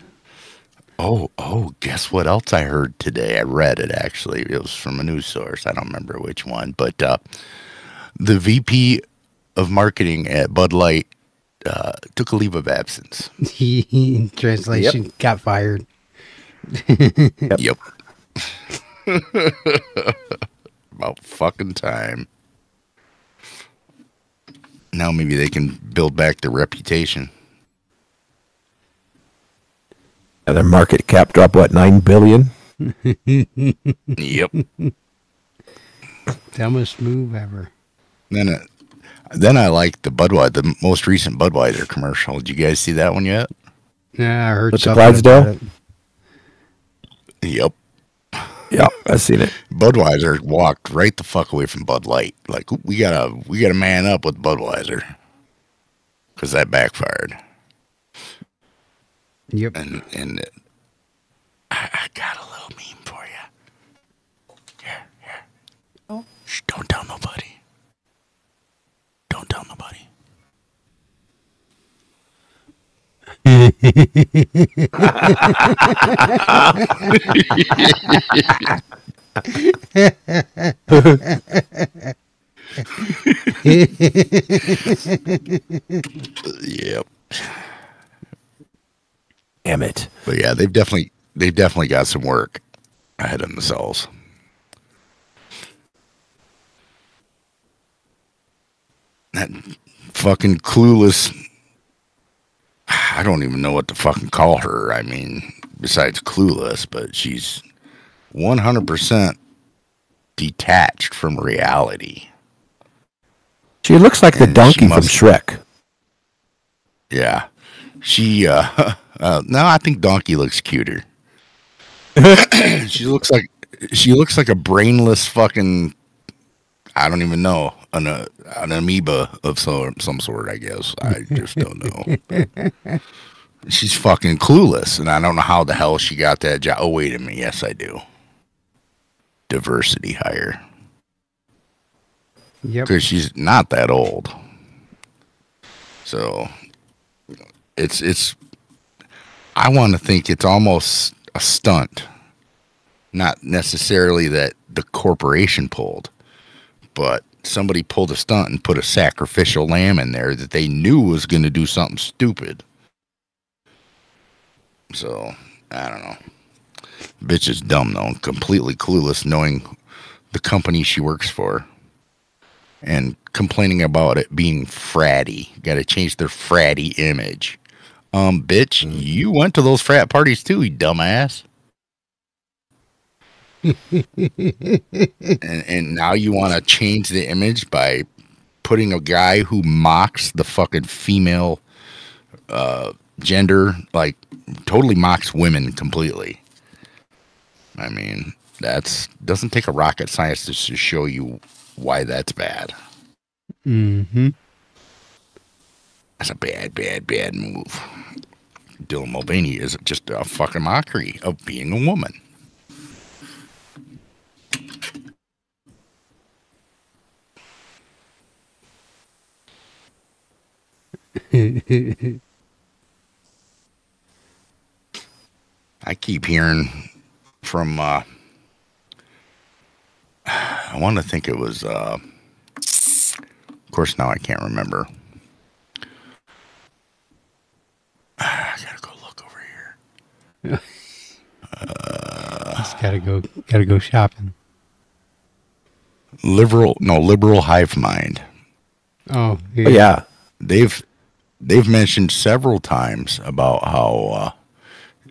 Oh, oh, guess what else I heard today? I read it actually. It was from a news source. I don't remember which one, but uh, the VP of marketing at Bud Light uh, took a leave of absence. He, [LAUGHS] in translation, got fired. [LAUGHS] Yep. [LAUGHS] About fucking time. Now maybe they can build back their reputation. Now their market cap dropped what nine billion? Yep. Dumbest move ever. then, uh, then I like the Budweiser, the most recent Budweiser commercial. Did you guys see that one yet? Yeah, I heard With the something Clydesdale? about it. Yep. Yeah, I've seen it. Budweiser walked right the fuck away from Bud Light. Like we gotta, we gotta man up with Budweiser, because that backfired. Yep. And and it- I, I got a little meme for you. Here, here. Oh, Shh, don't tell nobody. Yep. Damn it. But yeah, they've definitely they've definitely got some work ahead of themselves. That fucking clueless. [SIGHS] I don't even know what to fucking call her. I mean, besides clueless, but she's 100% detached from reality. She looks like the And she donkey from Shrek. Yeah. She uh, [LAUGHS] uh no, I think Donkey looks cuter. [LAUGHS] she looks like she looks like a brainless fucking I don't even know an uh, an amoeba of some some sort. I guess I just don't know. [LAUGHS] She's fucking clueless, and I don't know how the hell she got that job. Oh wait a minute, yes I do. Diversity hire Yep. because she's not that old. So it's it's I want to think it's almost a stunt. Not necessarily that the corporation pulled, but somebody pulled a stunt and put a sacrificial lamb in there that they knew was going to do something stupid. So, I don't know. Bitch is dumb though, completely clueless knowing the company she works for and complaining about it being fratty. Got to change their fratty image. Um, bitch, you went to those frat parties too, you dumbass. And, and now you want to change the image by putting a guy who mocks the fucking female uh, gender, like totally mocks women completely. I mean, that's doesn't take a rocket scientist to show you why that's bad. Mm-hmm. That's a bad, bad, bad move. Dylan Mulvaney is just a fucking mockery of being a woman. [LAUGHS] I keep hearing from uh I want to think it was uh of course now I can't remember. [SIGHS] I gotta go look over here. [LAUGHS] Just gotta go. Gotta go shopping. liberal no liberal hive mind. Oh, Oh, yeah. They've they've mentioned several times about how uh,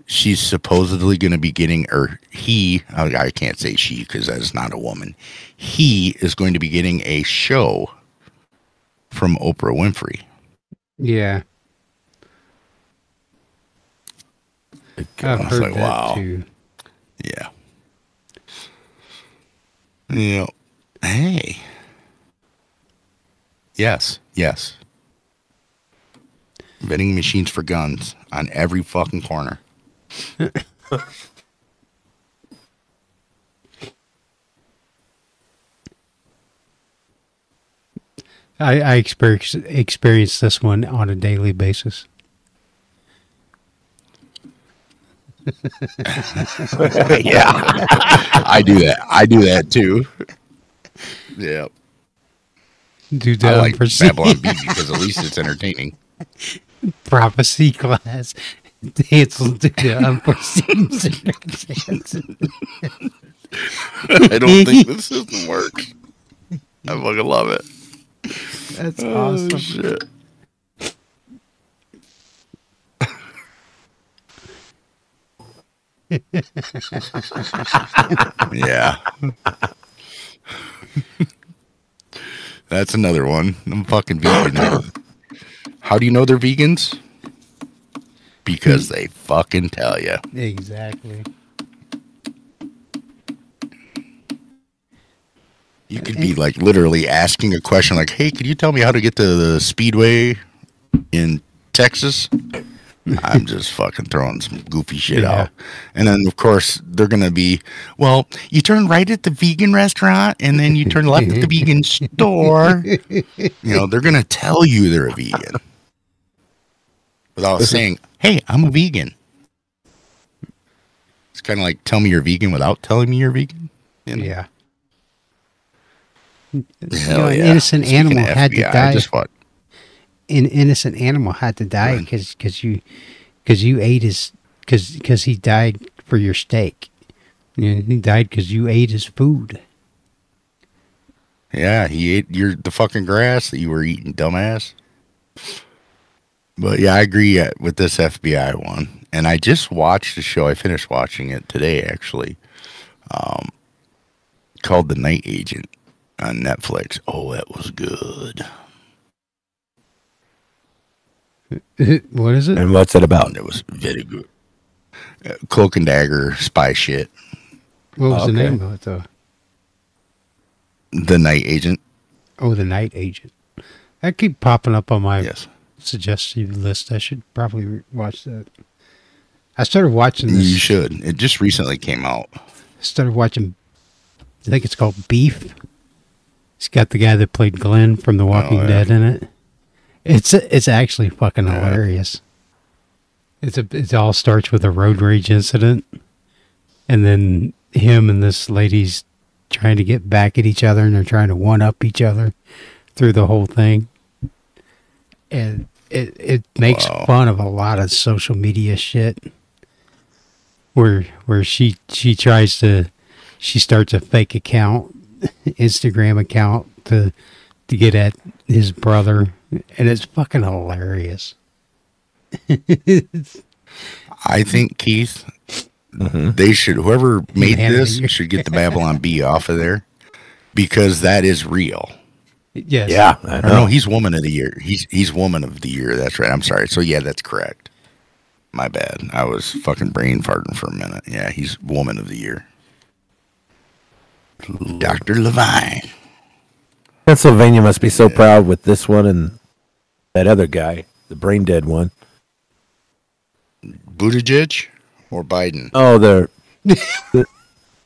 she's supposedly going to be getting, or he, I can't say she because that is not a woman. He is going to be getting a show from Oprah Winfrey. Yeah. I've heard like, that wow. too. Yeah. Yeah. Hey. Yes. Yes. Vending machines for guns on every fucking corner. [LAUGHS] I, I experience experience this one on a daily basis. [LAUGHS] yeah. I do that. I do that too. Yeah. Do I the like unforeseen Babylon Bee [LAUGHS] because at least it's entertaining. Prophecy class. Will do the unforeseen circumstances. I don't think [LAUGHS] this system works. I fucking love it. That's Oh, awesome. shit. yeah. That's another one. I'm fucking vegan. How do you know they're vegans? Because hmm. they fucking tell you. Exactly. You could be like literally asking a question like, "Hey, could you tell me how to get to the speedway in Texas?" I'm [LAUGHS] just fucking throwing some goofy shit Yeah. out. And then of course they're going to be, "Well, you turn right at the vegan restaurant and then you turn left at the [LAUGHS] vegan store." You know, they're going to tell you they're a vegan. Without saying, "Hey, I'm a vegan." It's kind of like tell me you're vegan without telling me you're vegan. You know? Yeah. Hell know, an yeah. innocent Speaking animal of had to die. Just what? An innocent animal had to die Right. because you because you ate his because because he died for your steak. You know, he died because you ate his food. Yeah, he ate your the fucking grass that you were eating, dumbass. But yeah, I agree uh, with this FBI one, and I just watched the show. I finished watching it today, actually. Um, called The Night Agent on Netflix. Oh, that was good. [LAUGHS] what is it? And what's it about? It was very good. Uh, Cloak and dagger spy shit. What was the name of it though? The Night Agent. Oh, the Night Agent. That keep popping up on my Yes. Suggested list. I should probably watch that. I started watching this. You should. It just recently came out. started watching. I think it's called Beef. It's got the guy that played Glenn from The Walking oh, yeah. Dead in it. It's it's actually fucking Yeah. hilarious. It's a it all starts with a road rage incident, and then him and this lady's trying to get back at each other, and they're trying to one up each other through the whole thing. And it it makes Wow. fun of a lot of social media shit where where she she tries to she starts a fake account [LAUGHS] instagram account to to get at his brother and it's fucking hilarious [LAUGHS] I think Keith, mm-hmm. they should whoever made Man, this should get the [LAUGHS] Babylon Bee off of there because that is real. Yes Yeah, I know. no, he's woman of the year. He's he's woman of the year. That's right. I'm sorry. So yeah, that's correct. My bad. I was fucking brain farting for a minute. Yeah, he's woman of the year. Dr. Levine. Pennsylvania must be so proud with this one and that other guy, the brain dead one. Buttigieg or Biden? Oh, the. the [LAUGHS]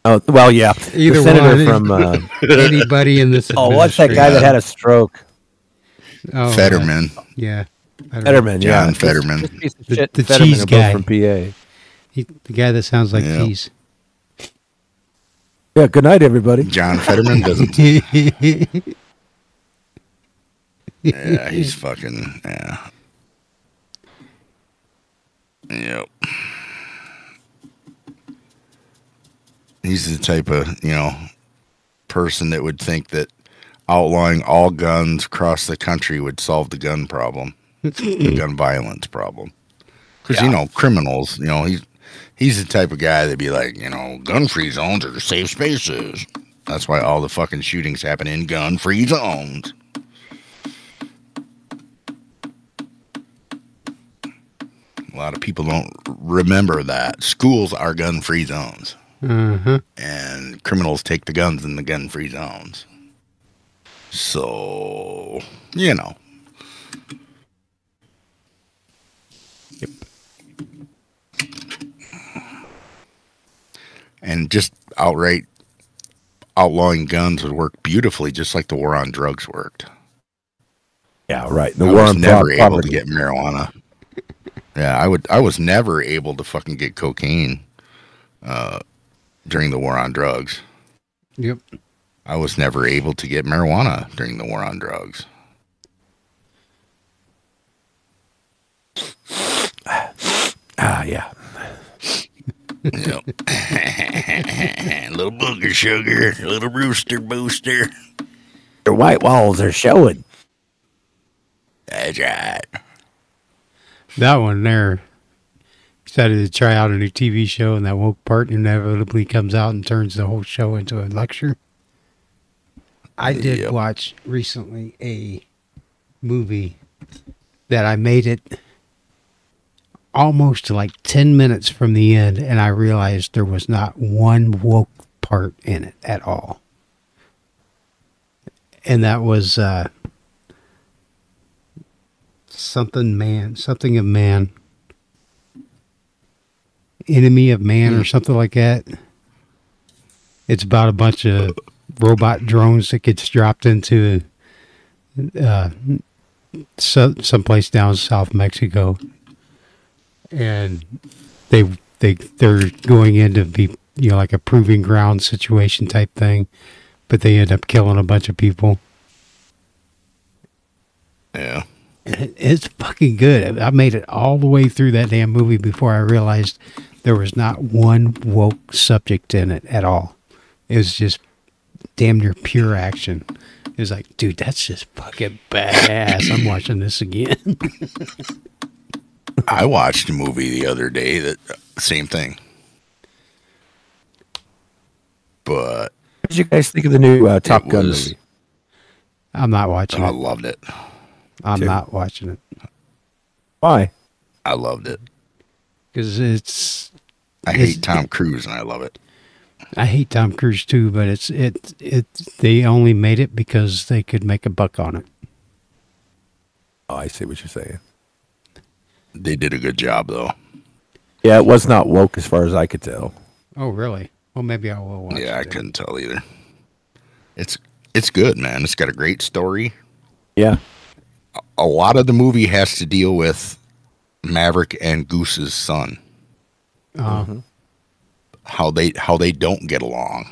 oh, well, yeah. Either the senator one. from. Uh, [LAUGHS] anybody in this oh, what's that guy that had a stroke? oh, Fetterman. yeah Fetterman, yeah. John This- Fetterman. this piece The- shit, the Fetterman cheese guy. from PA. he, the guy that sounds like Yeah. cheese Yeah, good night, everybody. John Fetterman doesn't. [LAUGHS] Yeah, he's fucking yeah. Yep. He's the type of you know person that would think that outlawing all guns across the country would solve the gun problem, the [LAUGHS] gun violence problem. Because you know, criminals, you know, he's he's the type of guy that'd be like, you know, gun-free zones are safe spaces. That's why all the fucking shootings happen in gun-free zones. A lot of people don't remember that schools are gun-free zones Uh-huh. and criminals take the guns in the gun free zones. So, you know. Yep. And just outright outlawing guns would work beautifully, just like the war on drugs worked. Yeah, right. The I war was on never pro- able to get marijuana. Yeah, I would. I was never able to fucking get cocaine uh, during the war on drugs. Yep. I was never able to get marijuana during the war on drugs. Ah, yeah. Yep. [LAUGHS] little booger sugar, little rooster booster. Their white walls are showing. That's right. That one there. Decided to try out a new TV show, and that woke part inevitably comes out and turns the whole show into a lecture. I did Yep. watch recently a movie that I made it almost like 10 minutes from the end, and I realized there was not one woke part in it at all. And that was uh, something man, something of man, enemy of man, or something like that. It's about a bunch of robot drones that gets dropped into uh, so, someplace down South Mexico, and they they they're going in to be you know like a proving ground situation type thing, but they end up killing a bunch of people. Yeah. It's fucking good. I made it all the way through that damn movie before I realized there was not one woke subject in it at all. It was just damn near pure action. It was like, dude, that's just fucking badass. I'm watching this again. [LAUGHS] I watched a movie the other day that same thing. But What did you guys think of the new uh, Top Gun was- movie? I'm not watching I it. loved it. I'm too. not watching it Why? I loved it. because it's. I It's- hate Tom Cruise and I love it. I hate Tom Cruise too, but it's it it. They only made it because they could make a buck on it. Oh, I see what you're saying. They did a good job though. Yeah, it was not woke as far as I could tell. Oh, really? Well, maybe I will watch yeah, I then. couldn't tell either. It's it's good, man. It's got a great story. Yeah. A lot of the movie has to deal with Maverick and Goose's son. Uh, How they how they don't get along.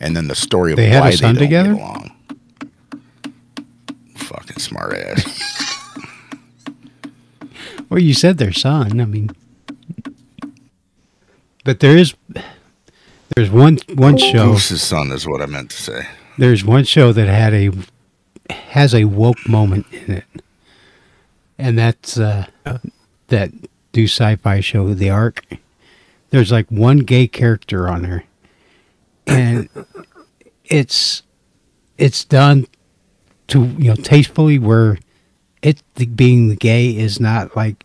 And then the story of They had a why son they don't together? get along. Fucking smart ass. [LAUGHS] Well, you said their son. I mean, but there is there's one one show. Goose's son is what I meant to say. There's one show that had a has a woke moment in it, and that's uh, that do sci-fi show, The Ark. There's like one gay character on there, and it's it's done to you know tastefully where it the, being the gay is not like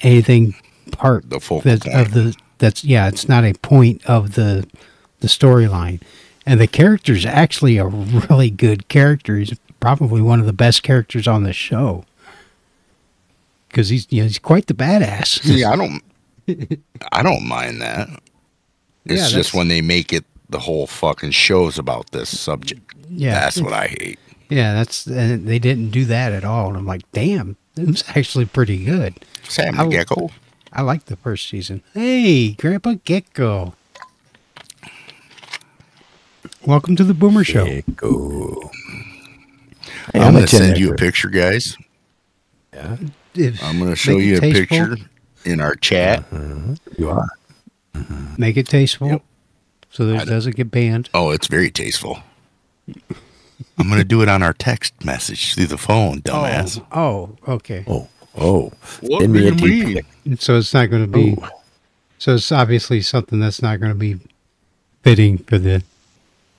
anything part The that's point. of the that's yeah it's not a point of the the storyline and the character's actually a really good character he's probably one of the best characters on the show because he's you know, he's quite the badass yeah, I don't I don't mind that. It's Yeah, just when they make it the whole fucking show's about this subject. yeah That's what I hate. yeah that's and they didn't do that at all and i'm like damn it was actually pretty good Sam I- the Gecko. I like the first season. Hey, Grandpa Gecko. Welcome to the Boomer Show. Go. I'm gonna send you a picture, guys. Yeah, If- I'm gonna show you a tasteful, picture in our chat. Mm-hmm. you are. Mm-hmm. Make it tasteful. Yep. so that it doesn't get banned. Oh, it's very tasteful. I'm gonna do it on our text message through the phone, dumbass. Oh, oh, okay. Oh, oh. What Send do you mean? pic. So it's not going to be. Ooh. So it's obviously something that's not going to be fitting for the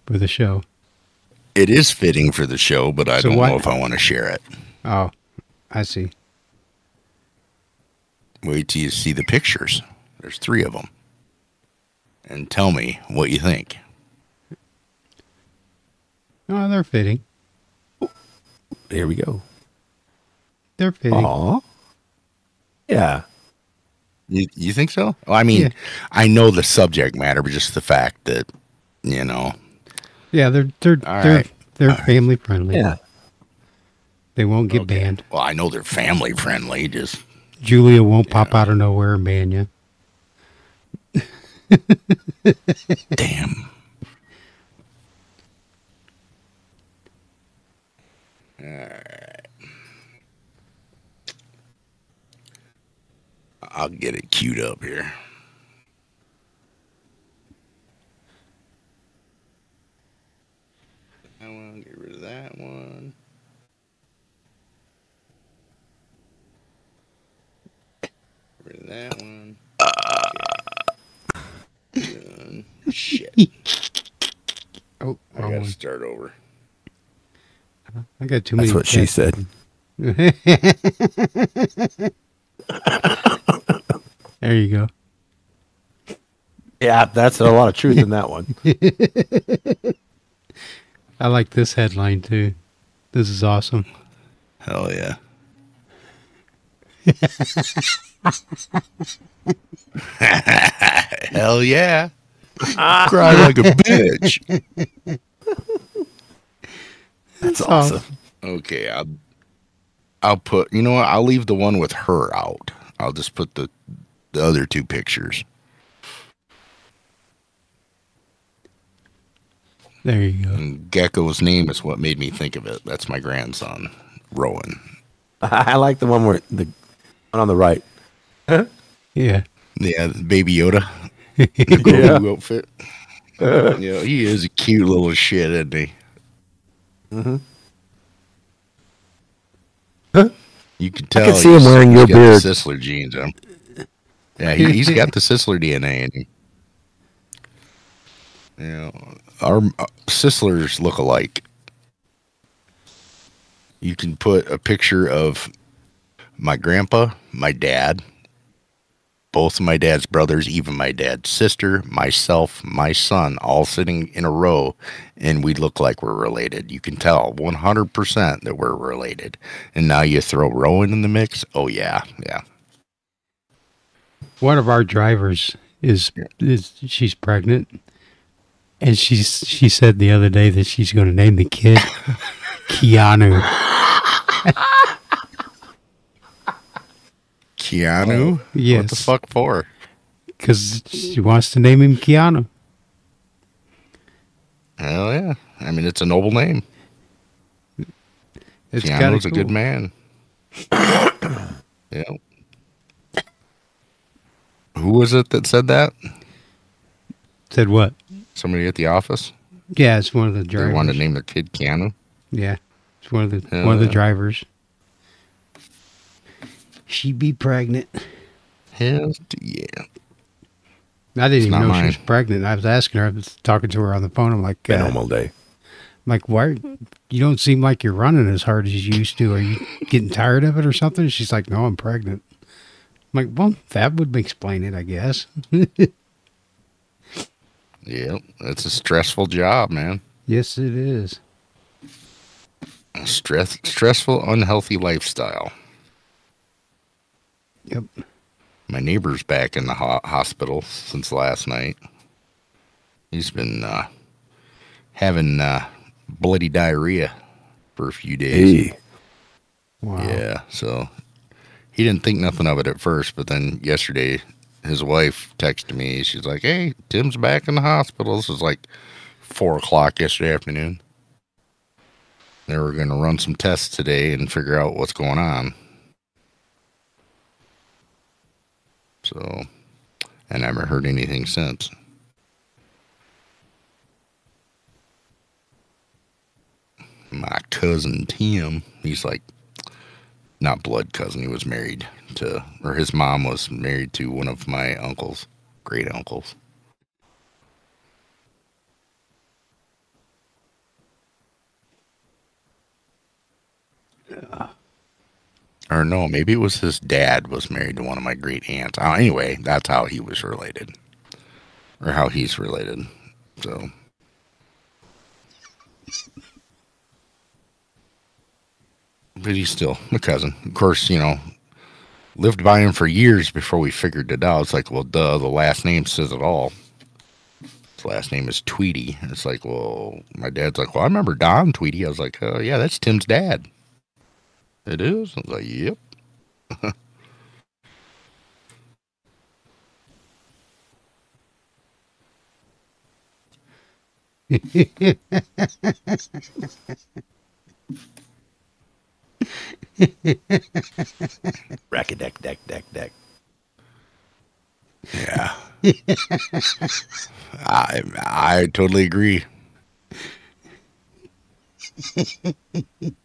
for the show. It is fitting for the show, but I So don't what- know if I want to share it. Oh, I see. Wait till you see the pictures. There's three of them, and tell me what you think. Oh, they're fitting. Here we go. They're fitting. Aw. Yeah. You you think so? Well, I mean, Yeah. I know the subject matter, but just the fact that you know, Yeah, they're they're All they're right. they're family friendly. Yeah. They won't get Okay. banned. Well, I know they're family friendly. Just Julia won't pop out of nowhere and ban you. [LAUGHS] damn. All right. I'll get it queued up here. That one, get rid of that one. Get rid of that one. Okay. Done. Shit. Oh, I gotta oh, one. start over. I got too many. That's what she said. [LAUGHS] There you go. Yeah, that's a lot of truth in that one. [LAUGHS] I like this headline too. This is awesome. Hell yeah. [LAUGHS] Hell yeah. Ah. Cry like a bitch. That's Oh. awesome. Okay, I'll I'll put you know what, I'll leave the one with her out. I'll just put the the other two pictures. There you go. And Gecko's name is what made me think of it. That's my grandson, Rowan. I like the one where the one on the right. Yeah. Yeah, Baby Yoda. [LAUGHS] The Grogu outfit. yeah, he is a cute little shit, isn't he? Mhm. You can tell. I can see him wearing your beard. The Sisler genes. Huh? Yeah, he, he's got the Sisler DNA in him. You know, our uh, Sislers look alike. You can put a picture of my grandpa, my dad, both of my dad's brothers, even my dad's sister, myself, my son, all sitting in a row, and we look like we're related. You can tell 100% that we're related. And now you throw Rowan in the mix. Oh, yeah. Yeah. One of our drivers is is she's pregnant, and she's she said the other day that she's going to name the kid [LAUGHS] Keanu. [LAUGHS] Keanu? Oh, yes. What the fuck for? because she wants to name him Keanu. Hell yeah. I mean, it's a noble name. It's kind Keanu's of a good man. [COUGHS] yeah. Who was it that said that? Said what? Somebody at the office? Yeah, it's one of the drivers. They drivers. wanted to name their kid Keanu? Yeah, it's one of the Hell one of the drivers. She be pregnant. Hell yeah. I didn't It's even know she was pregnant. I was asking her. I was talking to her on the phone. I'm like, Been uh, home all day. I'm like, why? You don't seem like you're running as hard as you used to. Are you getting tired of it or something? She's like, no, I'm pregnant. I'm like, well, that would explain it, I guess. Yep. It's a stressful job, man. yes, it is. A stress stressful, unhealthy lifestyle. Yep. My neighbor's back in the ho- hospital since last night. He's been uh, having uh, bloody diarrhea for a few days. Hey. Wow. Yeah, so he didn't think nothing of it at first, but then yesterday, his wife texted me. She's like, "Hey, Tim's back in the hospital." This was like four o'clock yesterday afternoon. They were going to run some tests today and figure out what's going on. So, I never heard anything since. My cousin Tim, he's like, not blood cousin, he was married to, or his mom was married to one of my uncles, great uncles. Yeah. Or no, maybe it was his dad was married to one of my great aunts. Uh, anyway, that's how he was related, or how he's related. So. But he's still a cousin. Of course, you know, lived by him for years before we figured it out. It's like, well, duh, the last name says it all. His last name is Tweedy. It's like, well, my dad's like, well, I remember Don Tweedy. I was like, oh, yeah, that's Tim's dad. It is? I was like, yep. Rack a deck, deck, deck, deck. Yeah. [LAUGHS] I I totally agree. [LAUGHS]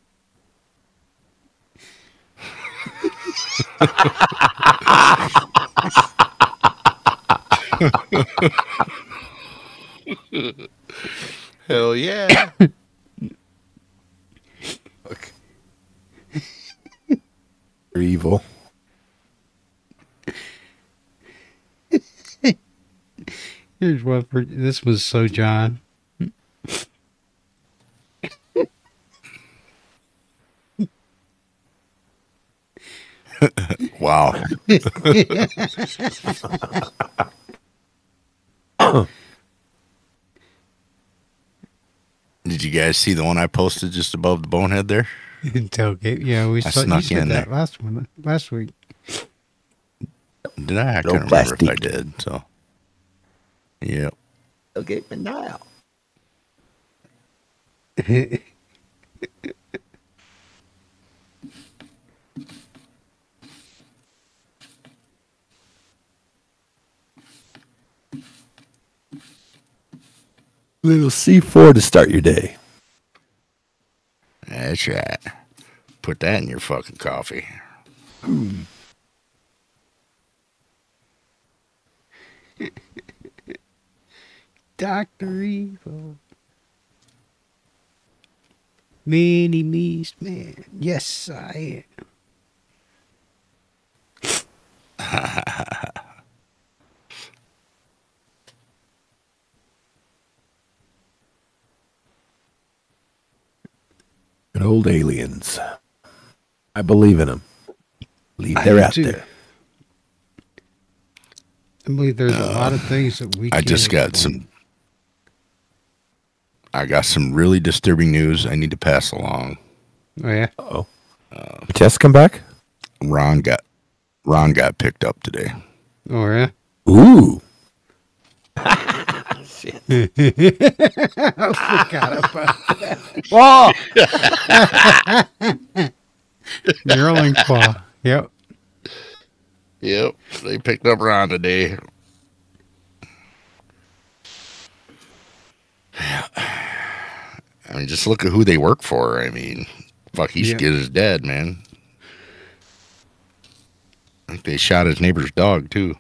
Hell yeah. Look. You're evil. Here's one for this was so John. [LAUGHS] Wow. [COUGHS] Did you guys see the one I posted just above the bonehead there? [LAUGHS] Tailgate. Yeah, we I saw you snuck said in that there. last one last week. Did I? I No can't remember if I did. So, yep. Okay, but Little C4 to start your day. That's right. Put that in your fucking coffee. [LAUGHS] Doctor Evil. Mini Meast Man. Yes, I am. [LAUGHS] Good old aliens. I believe in them. Believe I they're do out too. there. I believe there's a lot of things that we I just can't got some. I got some really disturbing news I need to pass along. Oh yeah. Oh. Uh, Test come back? Ron got Ron got picked up today. Oh yeah. Ooh. [LAUGHS] [LAUGHS] Oh, ah. [LAUGHS] Whoa! [LAUGHS] Maryland Claw. Yep. Yep, they picked up Ron today. [SIGHS] I mean, just look at who they work for. I mean, fuck, he's good as dead, man. I think they shot his neighbor's dog too.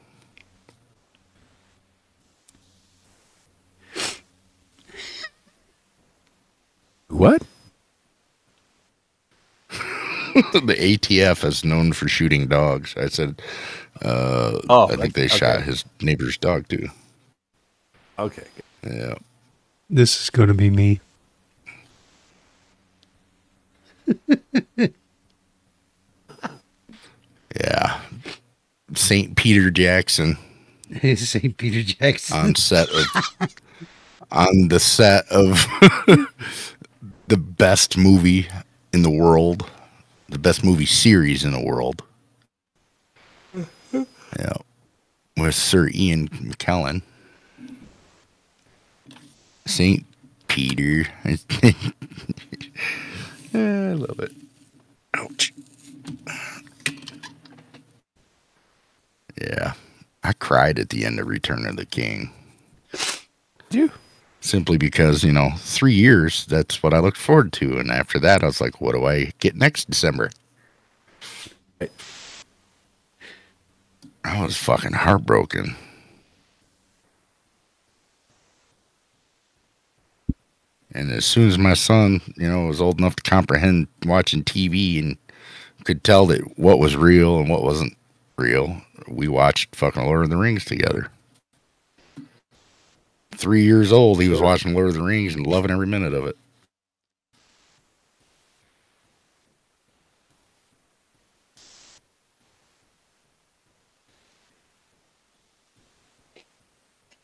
What? [LAUGHS] the ATF is known for shooting dogs. I said, uh, Oh, I think okay. they shot his neighbor's dog too. Okay. Yeah. This is going to be me. [LAUGHS] Yeah. St. Peter Jackson [LAUGHS] St. Peter Jackson. on set of on the set of the best movie in the world, the best movie series in the world. [LAUGHS] Yeah. With Sir Ian McKellen. St. Peter. [LAUGHS] I love it. Ouch. Yeah. I cried at the end of Return of the King. You? Simply because you know three years that's what i looked forward to. And after that i was like what do i get next december? I was fucking heartbroken. And as soon as my son you know was old enough to comprehend watching tv and could tell that what was real and what wasn't real we watched fucking lord of the rings together three years old, he was watching Lord of the Rings and loving every minute of it.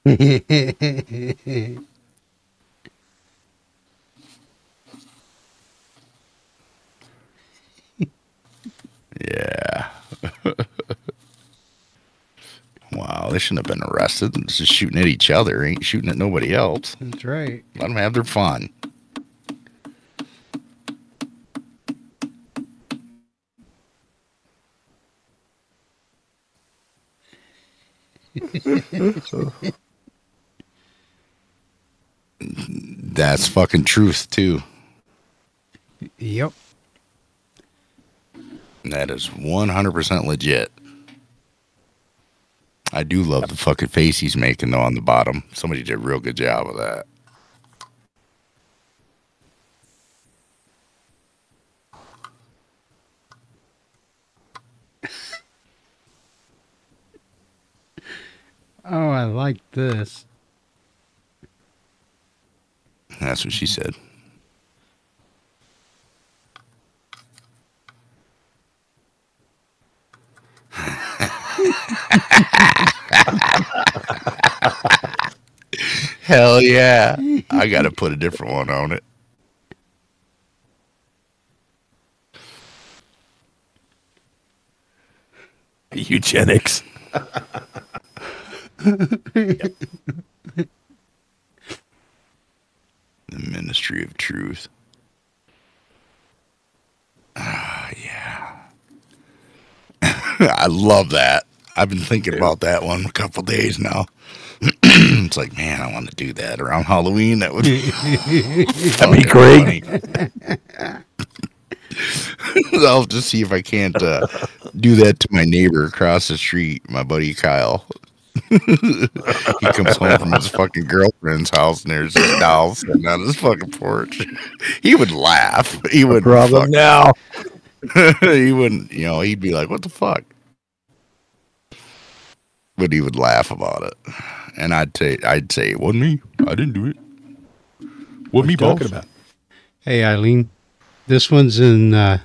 [LAUGHS] yeah. [LAUGHS] Wow, they shouldn't have been arrested. It's just shooting at each other, ain't shooting at nobody else. That's right. Let them have their fun. [LAUGHS] That's fucking truth too. Yep. That is 100% legit. I do love the fucking face he's making though on the bottom. Somebody did a real good job of that. Oh, I like this. That's what she said. [LAUGHS] Hell yeah. I got to put a different one on it. Eugenics. The Ministry of Truth. Ah, yeah. [LAUGHS] I love that. I've been thinking about that one a couple days now. [CLEARS THROAT] it's like, man, I want to do that around Halloween. That would [LAUGHS] That'd be great. [LAUGHS] I'll just see if I can't uh, do that to my neighbor across the street, my buddy Kyle. [LAUGHS] he comes home from his fucking girlfriend's house and there's this doll sitting on his fucking porch. he would laugh. He would Problem now. he wouldn't, you know, he'd be like, "What the fuck?" But he would laugh about it, and I'd say, "I'd say it wasn't me. I didn't do it. What me, talking about? Hey, Eileen. This one's in uh,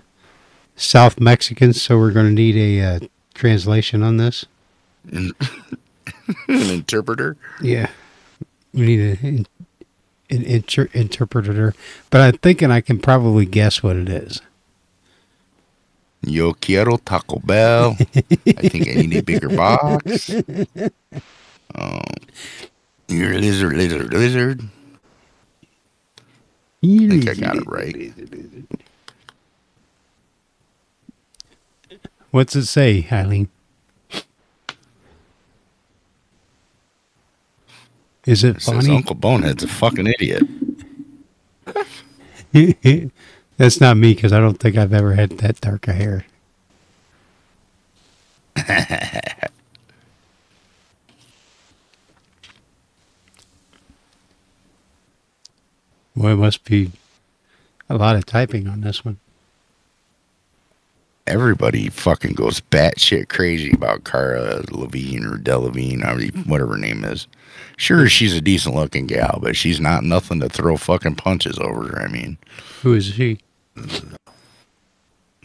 South Mexican, so we're going to need a uh, translation on this. [LAUGHS] An interpreter. Yeah. We need a, an, an inter- interpreter. But I'm thinking I can probably guess what it is. Yo quiero Taco Bell. I think I need a bigger box. Um, you're a lizard, lizard, lizard. I think I got it right. What's it say, Eileen? Is it It says funny? Uncle Bonehead's a fucking idiot. [LAUGHS] That's not me because I don't think I've ever had that dark a hair. [LAUGHS] well, it must be a lot of typing on this one. everybody fucking goes batshit crazy about Cara Levine or Delavine, or whatever her name is. Sure, she's a decent looking gal, but she's not nothing to throw fucking punches over. I mean, Who is she?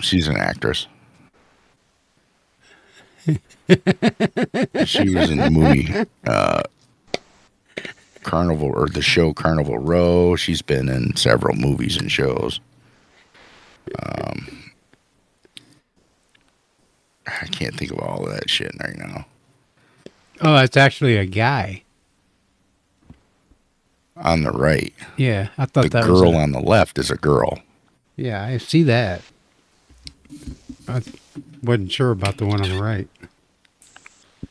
She's an actress. she was in the movie uh, Carnival or the show Carnival Row. She's been in several movies and shows. Um, I can't think of all of that shit right now. Oh, that's actually a guy. On the right, Yeah, I thought the that was. girl a- on the left is a girl. Yeah, I see that. I wasn't sure about the one on the right.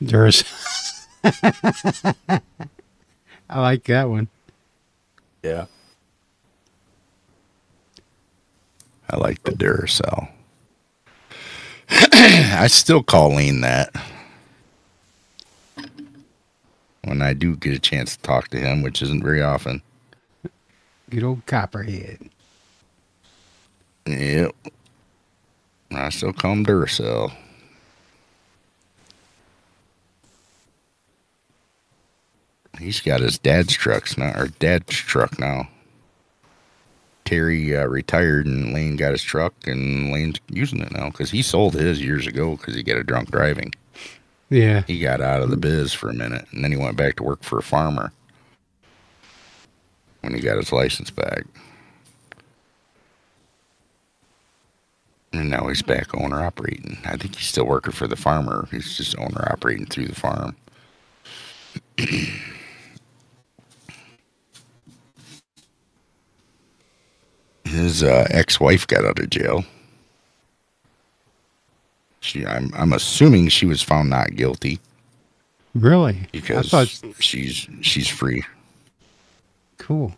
There's. [LAUGHS] I like that one. Yeah. I like the Duracell. [CLEARS THROAT] I still call Lane that. When I do get a chance to talk to him, which isn't very often. Good old copperhead. Yep. I still call him Duracell. He's got his dad's trucks now, or dad's truck now. Terry uh, retired and Lane got his truck, and Lane's using it now because he sold his years ago because he got a drunk driving. Yeah. He got out of the biz for a minute, and then he went back to work for a farmer when he got his license back. And now he's back owner operating. I think he's still working for the farmer. He's just owner operating through the farm. [CLEARS THROAT] His uh, ex-wife got out of jail. She, I'm, I'm assuming she was found not guilty Really? because I thought she's she's free. cool.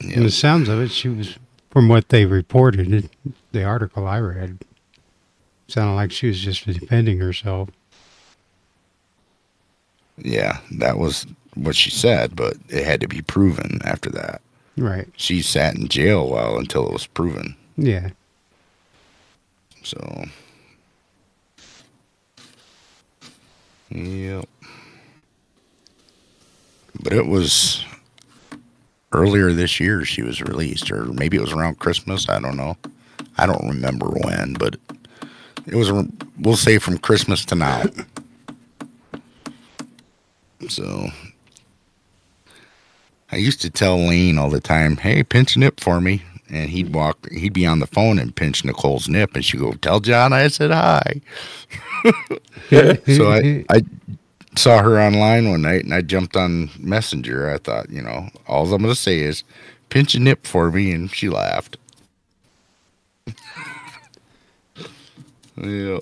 From the sounds of it, she was from what they reported, the article I read, sounded like she was just defending herself. Yeah, that was what she said, but it had to be proven after that. Right. She sat in jail a while until it was proven. Yeah. So, yep. But it was earlier this year she was released, or maybe it was around Christmas. I don't know. I don't remember when, but it was, we'll say from Christmas to now. So, I used to tell Lane all the time, "Hey, pinch a nip for me," and he'd walk, he'd be on the phone and pinch Nicole's nip, and she'd go, "Tell John I said hi." [LAUGHS] so I, I saw her online one night, and I jumped on Messenger. I thought, you know, all I'm gonna say is, "Pinch a nip for me," and she laughed. [LAUGHS] yeah,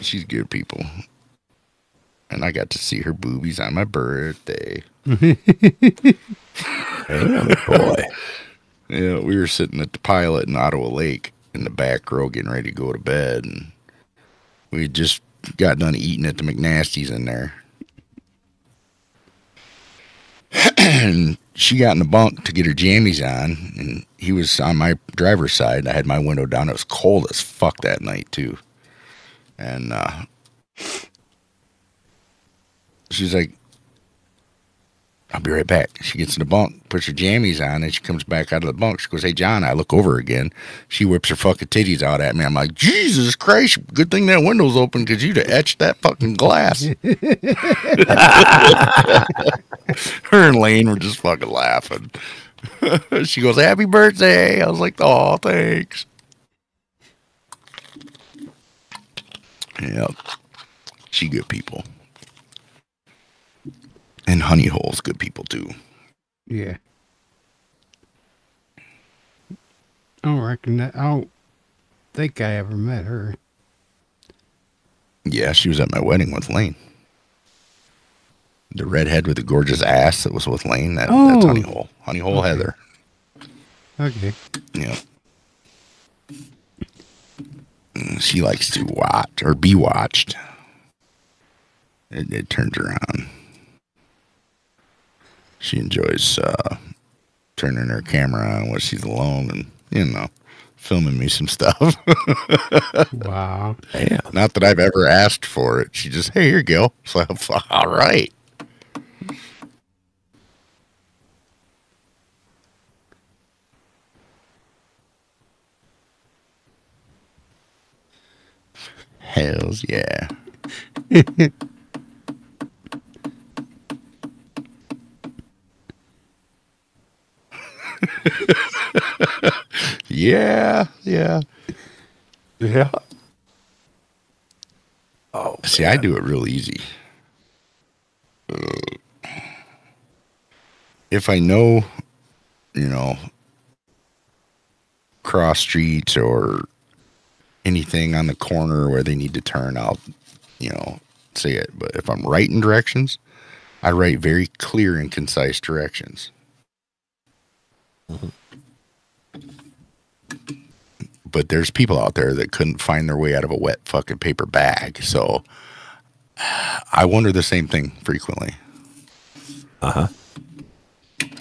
she's good people, and I got to see her boobies on my birthday. Boy. [LAUGHS] Yeah, we were sitting at the pilot in Ottawa Lake in the back row getting ready to go to bed and we just got done eating at the McNasty's in there. And [CLEARS THROAT] she got in the bunk to get her jammies on and he was on my driver's side. And I had my window down. It was cold as fuck that night too. And uh she's like I'll be right back. She gets in the bunk, puts her jammies on, and she comes back out of the bunk. She goes, Hey, John, I look over again. She whips her fucking titties out at me. I'm like, Jesus Christ, good thing that window's open because you'd have etched that fucking glass. [LAUGHS] [LAUGHS] her and Lane were just fucking laughing. [LAUGHS] she goes, Happy birthday. I was like, Oh, thanks. Yep. She good people. And Honey Hole's good people too. Yeah. I don't reckon that. I don't think I ever met her. Yeah, she was at my wedding with Lane. The redhead with the gorgeous ass that was with Lane. That, That's Oh. Honey Hole. Honey Hole Okay. Heather. Okay. Yeah. Mm, She likes to watch or be watched. It, it turns her on. She enjoys uh, turning her camera on when she's alone and, you know, filming me some stuff. [LAUGHS] Wow. Yeah. Not that I've ever asked for it. She just, hey, here you go. So I'm [LAUGHS] like, all right. Hells yeah. [LAUGHS] [LAUGHS] yeah, yeah. Yeah. Oh, See, I do it real easy. Uh, If I know, you know, cross streets or anything on the corner where they need to turn I'll, you know, say it. But if I'm writing directions, I write very clear and concise directions. But there's people out there that couldn't find their way out of a wet fucking paper bag. So I wonder the same thing frequently. Uh huh.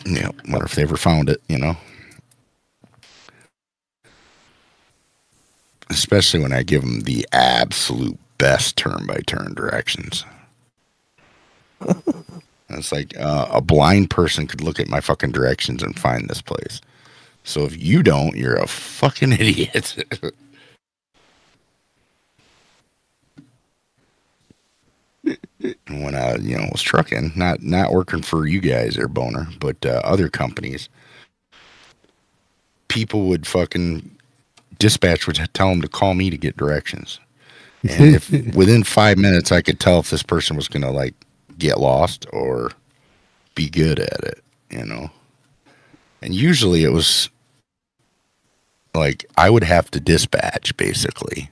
Yeah, wonder if they ever found it, you know? Especially when I give them the absolute best turn by turn directions. [LAUGHS] it's like uh, a blind person could look at my fucking directions and find this place. So if you don't, you're a fucking [LAUGHS] idiot. when I, you know, was trucking, not not working for you guys or Boner, but uh, other companies, people would fucking dispatch would tell them to call me to get directions. And if [LAUGHS] within five minutes I could tell if this person was gonna like get lost or be good at it, you know. And usually it was like I would have to dispatch basically.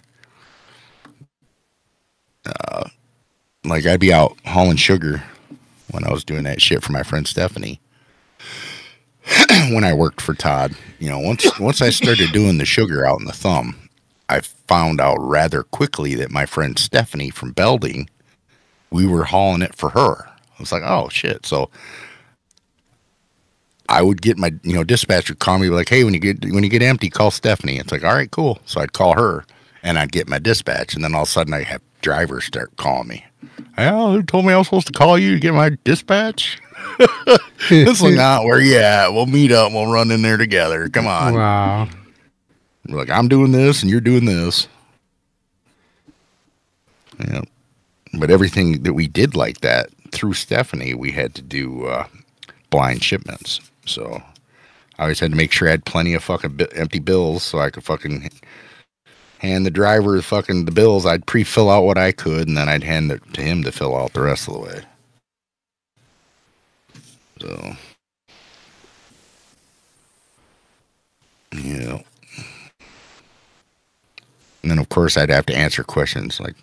Uh, like I'd be out hauling sugar when I was doing that shit for my friend Stephanie. [CLEARS THROAT] when I worked for Todd, you know, once once I started doing the sugar out in the thumb, I found out rather quickly that my friend Stephanie from Belding, we were hauling it for her. I was like, oh shit. So I would get my, you know, dispatcher call me like, hey, when you get when you get empty, call Stephanie. It's like, all right, cool. So I'd call her and I'd get my dispatch, and then all of a sudden I have drivers start calling me. Well, who told me I was supposed to call you to get my dispatch? [LAUGHS] it's like, not where you at? We'll meet up. We'll run in there together. Come on. Wow. We're like, I'm doing this and you're doing this. Yeah. But everything that we did like that through Stephanie, we had to do uh, blind shipments. So I always had to make sure I had plenty of fucking bi- empty bills so I could fucking hand the driver the fucking the bills. I'd pre-fill out what I could, and then I'd hand it to him to fill out the rest of the way. So, yeah. And then, of course, I'd have to answer questions like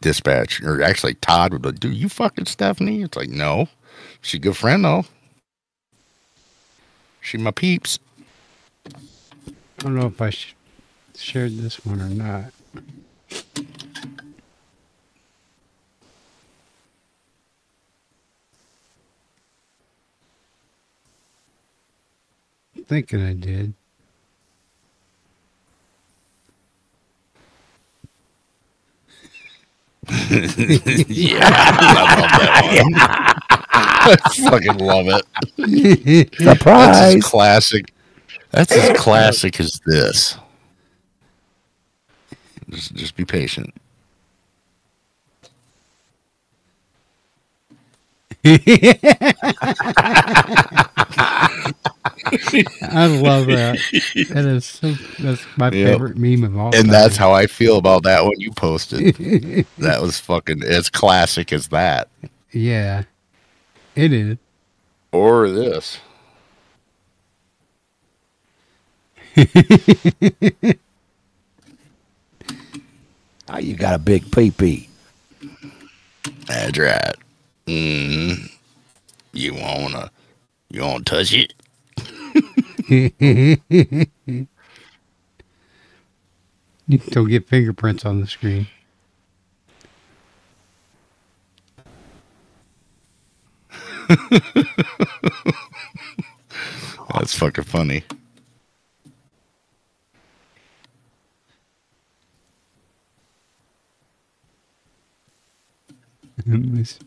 dispatch, or actually, Todd would be like, "Do you fucking Stephanie?" It's like, no, she's a good friend though. She my peeps. I don't know if I sh- shared this one or not. Thinking I did. [LAUGHS] yeah, I love that one. [LAUGHS] I fucking love it. That's Surprise. as classic. That's as classic as this. Just, just be patient. I love that. That is so, that's my Yep. favorite meme of all. And that's how I feel about that one you posted. that was fucking as classic as that. yeah, it is. Or this. Oh, you got a big pee pee. That's right. Mm. You wanna you wanna touch it? [LAUGHS] You don't get fingerprints on the screen. [LAUGHS] That's fucking funny.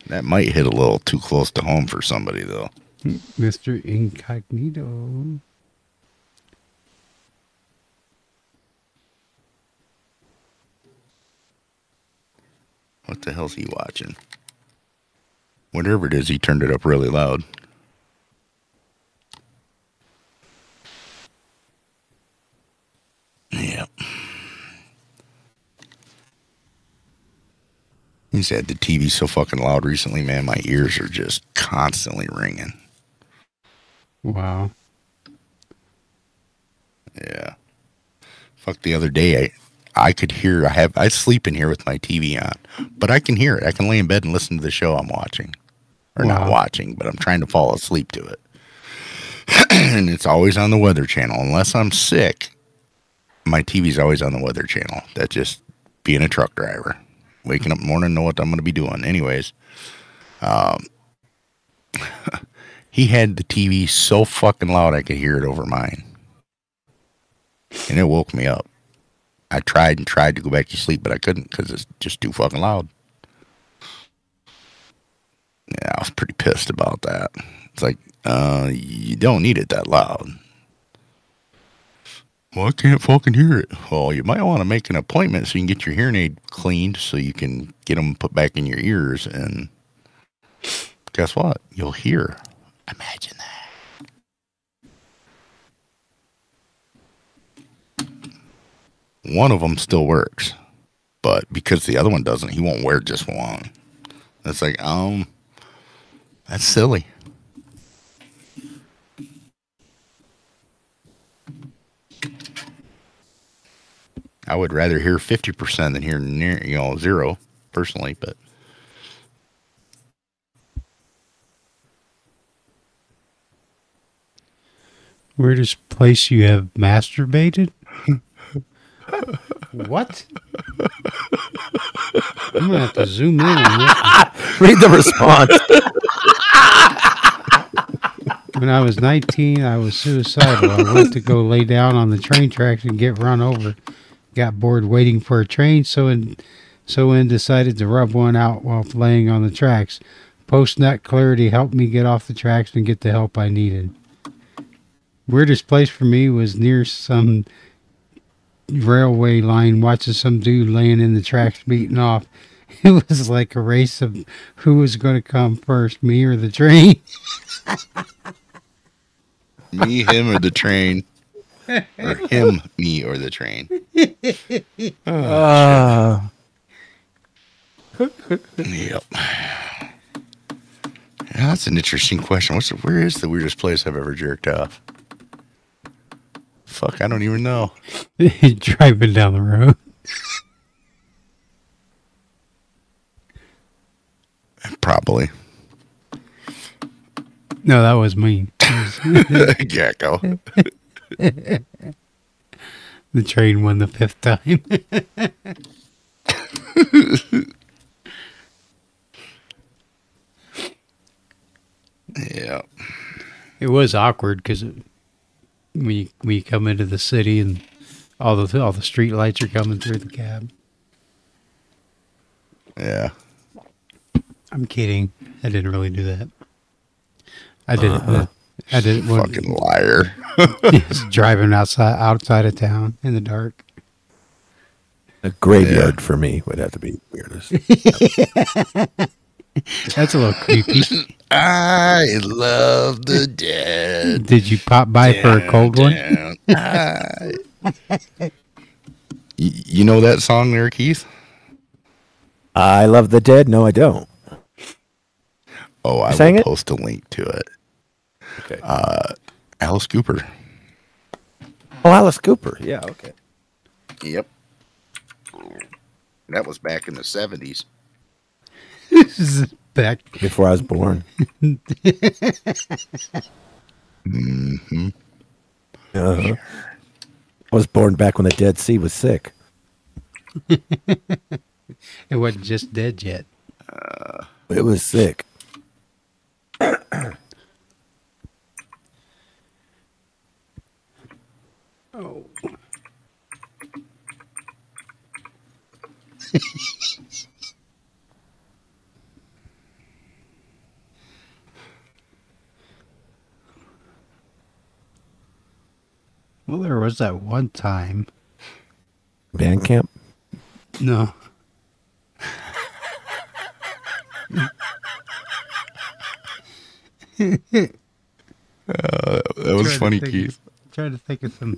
That might hit a little too close to home for somebody though. Mr. Incognito. What the hell's he watching? Whatever it is, he turned it up really loud. Yep. He said the TV's so fucking loud recently, man. My ears are just constantly ringing. Wow. Yeah. Fuck the other day I I could hear I have I sleep in here with my TV on, but I can hear it. I can lay in bed and listen to the show I'm watching. or not watching, but I'm trying to fall asleep to it. [CLEARS THROAT] and it's always on the Weather Channel. Unless I'm sick, my TV's always on the Weather Channel. That's just being a truck driver. Waking up in the morning, know what I'm going to be doing. Anyways, um, [LAUGHS] he had the TV so fucking loud I could hear it over mine. And it woke me up. I tried and tried to go back to sleep, but I couldn't because it's just too fucking loud. Yeah, I was pretty pissed about that. It's like, uh, you don't need it that loud. Well, I can't fucking hear it. Well, you might want to make an appointment so you can get your hearing aid cleaned so you can get them put back in your ears. And guess what? You'll hear. Imagine that. One of them still works, but because the other one doesn't, he won't wear just one. It's like, um, that's silly. I would rather hear 50% than hear near, you know, zero personally, but Weirdest place you have masturbated? [LAUGHS] what? I'm gonna have to zoom in on. [LAUGHS] Read the response. [LAUGHS] When I was 19, I was suicidal. I went to go lay down on the train tracks and get run over. Got bored waiting for a train, so in, so in decided to rub one out while laying on the tracks. Post nut clarity helped me get off the tracks and get the help I needed. Weirdest place for me was near some railway line watching some dude laying in the tracks beating off. [LAUGHS] It was like a race of who was going to come first, me or the train. [LAUGHS] me, him, or the train. [LAUGHS] Or him, me, or the train. [LAUGHS] Uh, Yep. Yeah, that's an interesting question. What's the, where is the weirdest place I've ever jerked off? Fuck, I don't even know. [LAUGHS] driving down the road. Probably. No, that was me. Gecko. [LAUGHS] The train won the fifth time. Yeah. it was awkward because we you come into the city and all the all the street lights are coming through the cab. Yeah. I'm kidding. I didn't really do that. I didn't. Uh-huh. I didn't. want Fucking liar. [LAUGHS] just driving outside outside of town in the dark. a graveyard for me would have to be weirdest. [LAUGHS] That's a little creepy. [LAUGHS] I love the dead. Did you pop by for a cold one? Down, I- Y- you know that song there, Keith? I love the dead. No, I don't. Oh, I sang will it? post a link to it. Okay. Alice Cooper. oh, Alice Cooper. Yeah. Okay. Yep. That was back in the 70s. This is back. Before I was born. hmm Uh-huh. I was born back when the Dead Sea was sick. [LAUGHS] It wasn't just dead yet. It was sick. Oh. [LAUGHS] well, there was that one time. Band camp. No. Uh, that was Trying to funny, think- Keith. Trying to think of some.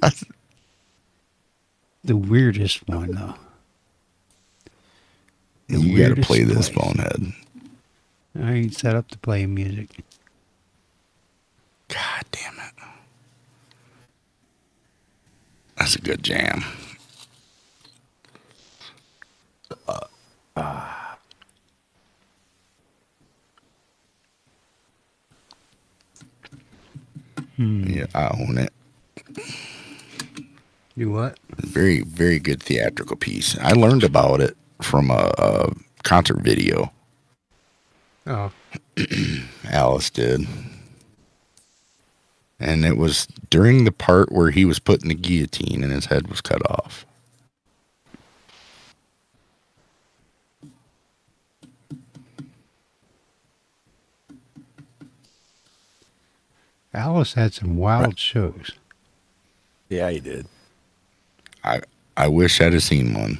the weirdest one, though you got to play this bonehead. I ain't set up to play music. God damn it. That's a good jam. Uh, uh. Hmm. Yeah, I own it. You what? Very, very good theatrical piece. I learned about it from a, a concert video. Oh, [CLEARS THROAT] Alice did. And it was during the part where he was put in the guillotine and his head was cut off. Alice had some wild shows. Yeah, he did. I I wish I'd have seen one.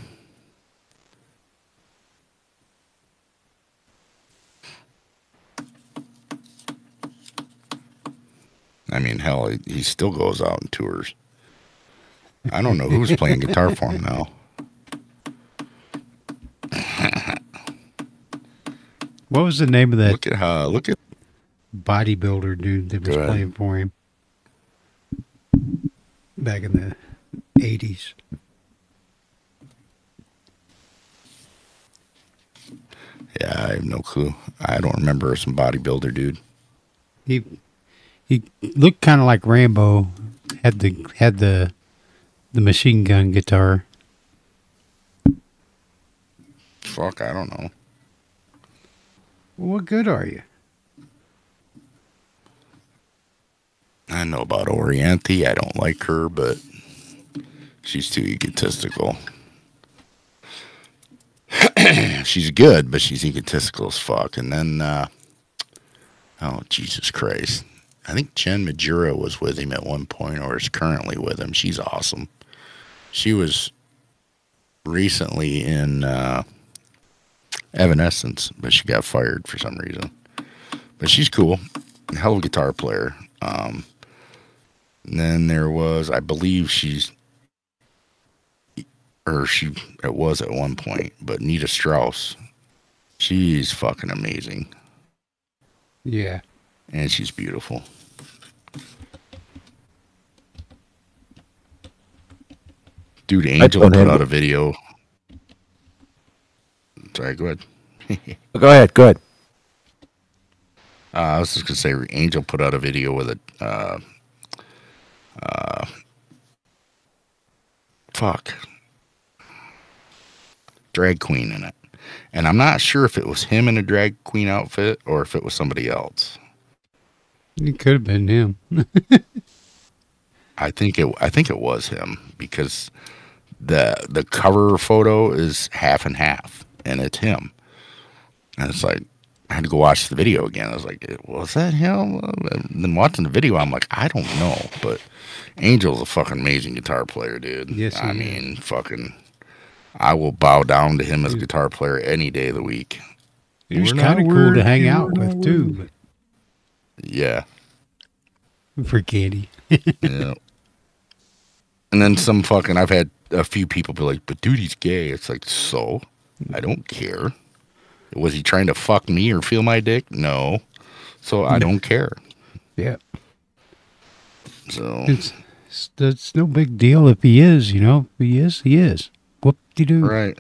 I mean, hell, he, he still goes out and tours. I don't know who's playing guitar for him now. What was the name of that Look at how look at bodybuilder dude that was playing for him back in the eighties? yeah, I have no clue. I don't remember some bodybuilder dude. He he looked kind of like Rambo. Had the had the the machine gun guitar. Fuck, I don't know. Well, what good are you? I know about Orianthi. I don't like her, but she's too egotistical. [CLEARS THROAT] she's good, but she's egotistical as fuck. And then, uh, oh Jesus Christ! I think Jen Majura was with him at one point, or is currently with him. She's awesome. She was recently in uh, Evanescence, but she got fired for some reason. But she's cool, hell of a guitar player. Um, and then there was, I believe she's, or she, it was at one point, but Nita Strauss. She's fucking amazing. Yeah. And she's beautiful. Dude, Angel put out a video. Sorry, go ahead. [LAUGHS] Go ahead. Good. Uh, I was just gonna say, Angel put out a video with a, uh, uh, fuck, drag queen in it, and I'm not sure if it was him in a drag queen outfit or if it was somebody else. It could have been him. [LAUGHS] I think it, I think it was him because the the cover photo is half and half, and it's him, and it's like. I had to go watch the video again. I was like, eh, was that him? And then watching the video, I'm like, I don't know. But Angel's a fucking amazing guitar player, dude. Yes, I is. mean, fucking, I will bow down to him as a guitar player any day of the week. He was kind of cool to hang out with too. Yeah. For Katie. [LAUGHS] yeah. And then some fucking, I've had a few people be like, but dude, he's gay. It's like, so? I don't care. Was he trying to fuck me or feel my dick? No. So I don't care. Yeah. So, It's, it's it's no big deal if he is, you know. If he is, he is. Whoop de doo. right.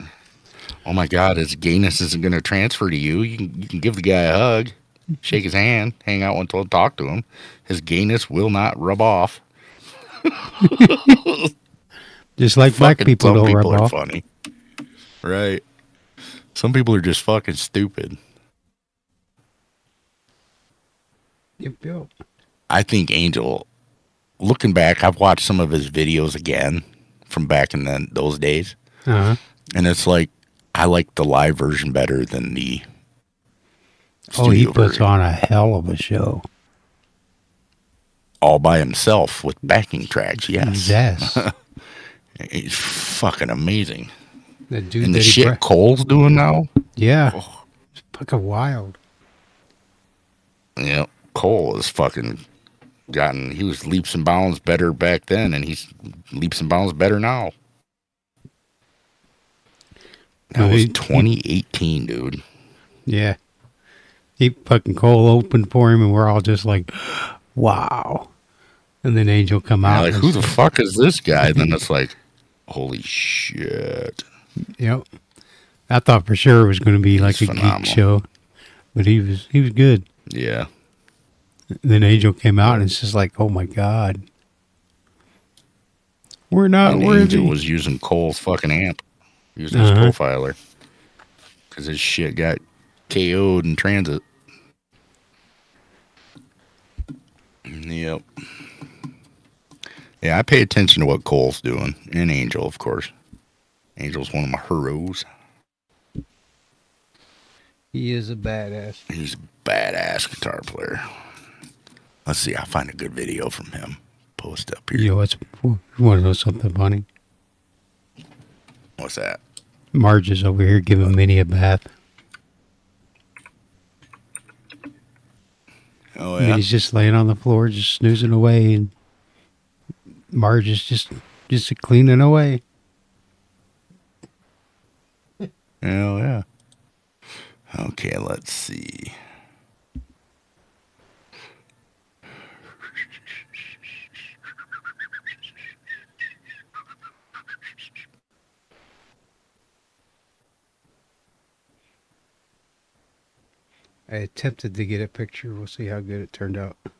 Oh my God, his gayness isn't going to transfer to you. You can, you can give the guy a hug, shake his hand, hang out until talk to him. His gayness will not rub off. [LAUGHS] Just like black Fucking people some don't people rub are off. funny. Right. Some people are just fucking stupid. Yep, yep. I think Angel, looking back, I've watched some of his videos again from back in the, those days, Uh-huh. and it's like I like the live version better than the. Oh, he puts version. on a hell of a show. all by himself with backing tracks. Yes, mm, Yes. [LAUGHS] he's fucking amazing. The dude And the shit bra- Cole's doing now, Yeah. Oh. It's fucking wild. yeah, Cole is fucking gotten. He was leaps and bounds better back then, and he's leaps and bounds better now. That No, was he- he- 2018, dude. Yeah. He fucking Cole open for him and we're all just like, wow. And then Angel come Yeah, out. like, who the fuck is this guy? And then it's like, holy shit. Yep. I thought for sure it was going to be like He's a phenomenal. geek show, but he was he was good. Yeah. And then Angel came out, and it's just like, oh my god, we're not And worthy. Angel was using Cole's fucking amp, using Uh-huh. his profiler, because his shit got KO'd in transit. Yep. Yeah, I pay attention to what Cole's doing, and Angel, of course. Angel's one of my heroes. he is a badass. He's a badass guitar player. Let's see, I'll find a good video from him. Post up here. Know what's? You want to know something funny? What's that? Marge is over here giving Minnie a bath. Oh yeah. Minnie's just laying on the floor, just snoozing away, and Marge is just just cleaning away. Oh yeah. Okay, let's see. I attempted to get a picture. We'll see how good it turned out. If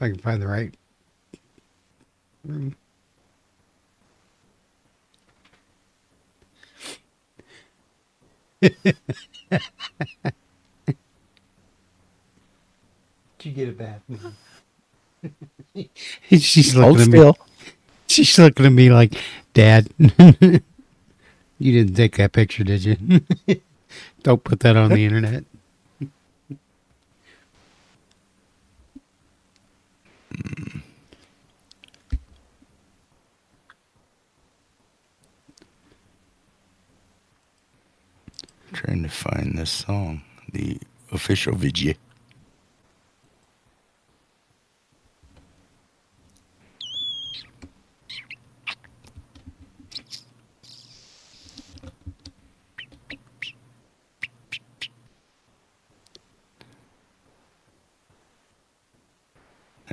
I can find the right room. Did you get a bath? [LAUGHS] She's looking Hold at me. still. [LAUGHS] She's looking at me like, Dad, [LAUGHS] you didn't take that picture, did you? [LAUGHS] Don't put that on the internet. Trying to find this song, the official video.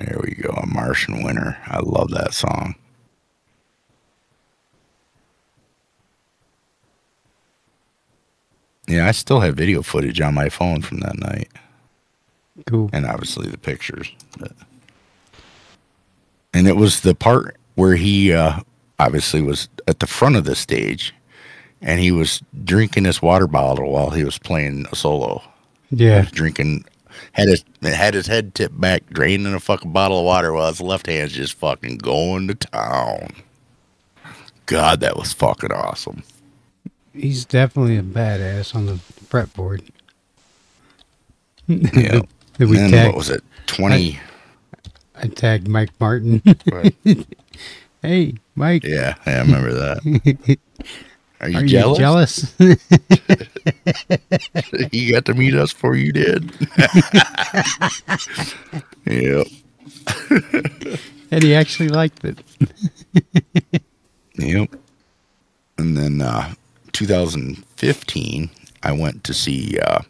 There we go, a Martian Winter. I love that song. Yeah, I still have video footage on my phone from that night, Cool. and obviously the pictures. But... And it was the part where he uh, obviously was at the front of the stage, and he was drinking his water bottle while he was playing a solo. Yeah. drinking, had his had his head tipped back, draining a fucking bottle of water while his left hand's just fucking going to town. God, that was fucking awesome. He's definitely a badass on the fretboard. Yeah. [LAUGHS] Did we and tag? what was it? Twenty. I tagged Mike Martin. [LAUGHS] hey, Mike. yeah, I remember that. [LAUGHS] Are you Are jealous? you jealous? you [LAUGHS] got to meet us before you did. [LAUGHS] yep. [LAUGHS] and he actually liked it. Yep. And then uh 2015, I went to see uh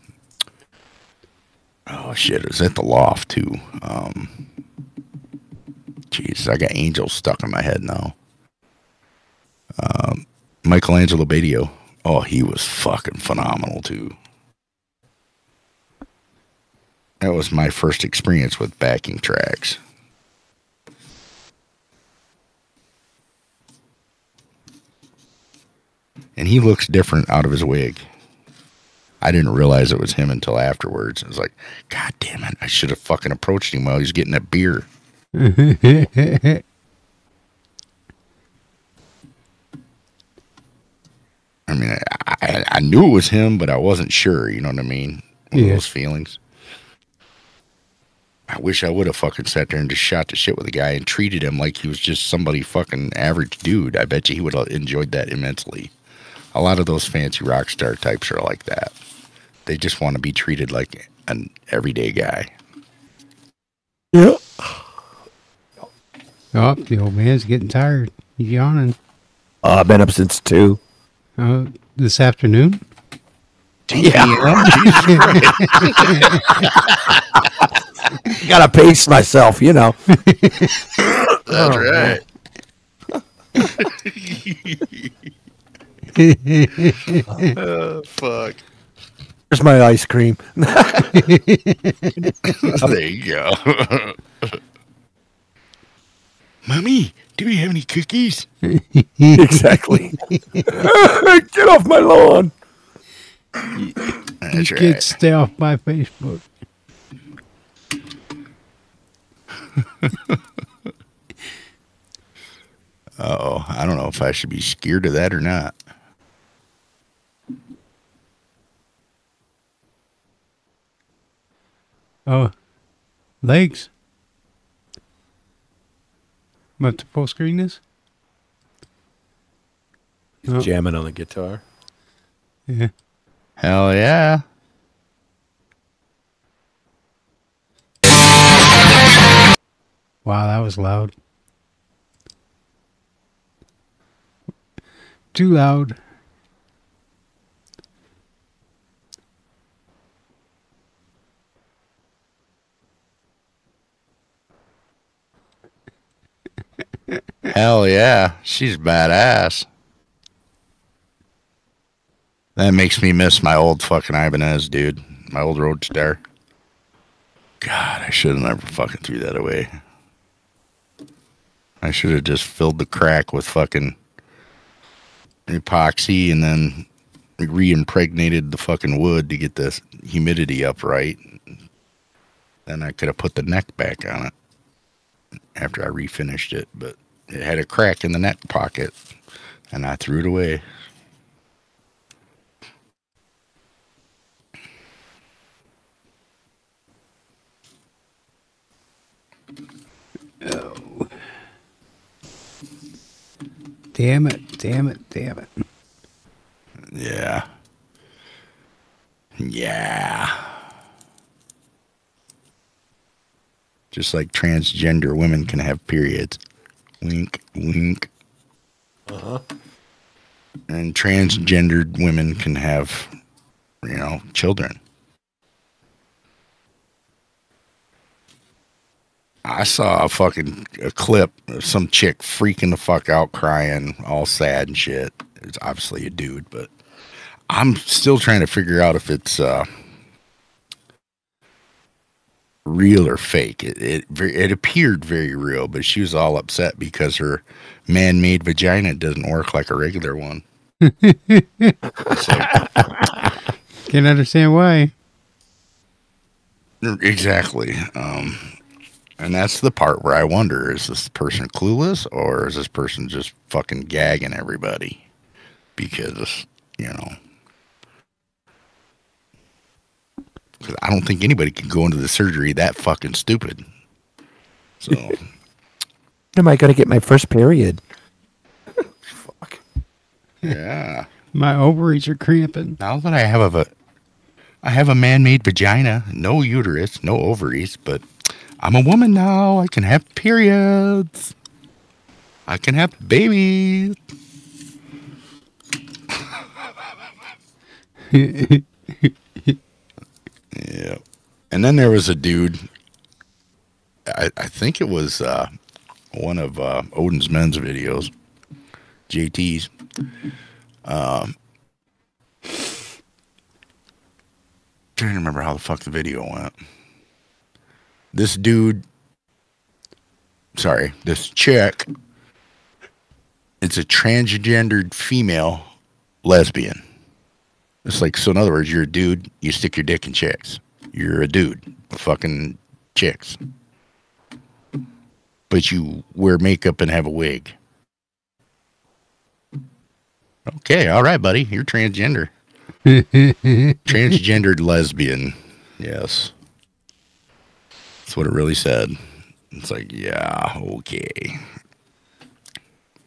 oh shit, it was at the loft too. Um Jeez, I got angels stuck in my head now. Um Michael Angelo Batio. Oh, he was fucking phenomenal too. That was my first experience with backing tracks. and he looks different out of his wig. I didn't realize it was him until afterwards. I was like, God damn it! I should have fucking approached him while he was getting that beer. [LAUGHS] I mean, I, I, I knew it was him, but I wasn't sure. You know what I mean? One Yeah. those feelings. I wish I would have fucking sat there and just shot the shit with the guy and treated him like he was just somebody fucking average dude. I bet you he would have enjoyed that immensely. A lot of those fancy rock star types are like that. They just want to be treated like an everyday guy. Yeah. oh, the old man's getting tired. He's yawning. Uh, I've been up since two. Uh, this afternoon? Yeah. [LAUGHS] Gotta pace myself, you know. [LAUGHS] That's right. [LAUGHS] Oh, fuck. There's my ice cream. there you go. Mommy, do we have any cookies? [LAUGHS] exactly. [LAUGHS] Get off my lawn. That's you right. kids stay off my Facebook. [LAUGHS] Oh, I don't know if I should be scared of that or not. Oh, legs. I'm up to full screen this. Oh, Jamming on the guitar. yeah. Hell yeah. Wow, that was loud. Too loud. Hell yeah. She's badass. That makes me miss my old fucking Ibanez, dude. My old Roadstar. God, I should have never fucking threw that away. I should have just filled the crack with fucking epoxy and then re-impregnated the fucking wood to get the humidity up right. Then I could have put the neck back on it after I refinished it, but it had a crack in the neck pocket and I threw it away. Oh. Damn it, damn it, damn it. Yeah. Yeah. Just like transgender women can have periods. Wink, wink. Uh huh. And transgendered women can have, you know, children. I saw a fucking a clip of some chick freaking the fuck out, crying, all sad and shit. It's obviously a dude, but I'm still trying to figure out if it's uh, real or fake. It, it it appeared very real, but she was all upset because her man-made vagina doesn't work like a regular one. [LAUGHS] Can't understand why. exactly. Um, and that's the part where I wonder: is this person clueless, or is this person just fucking gagging everybody? Because you know. 'Cause I don't think anybody can go into the surgery that fucking stupid. So [LAUGHS] am I going to get my first period? Fuck. yeah. My ovaries are cramping. Now that I have a, I have a man-made vagina, no uterus, no ovaries, but I'm a woman now. I can have periods. I can have babies. [LAUGHS] Yeah. And then there was a dude. I, I think it was uh, one of uh, Odin's men's videos, JT's. Um, trying to remember how the fuck the video went. This dude, sorry, this chick. It's a transgendered female lesbian. It's like so. In other words, you're a dude. You stick your dick in chicks. You're a dude, fucking chicks. But you wear makeup and have a wig. Okay, all right, buddy. You're transgender. [LAUGHS] Transgendered lesbian. Yes. That's what it really said. It's like, yeah, okay.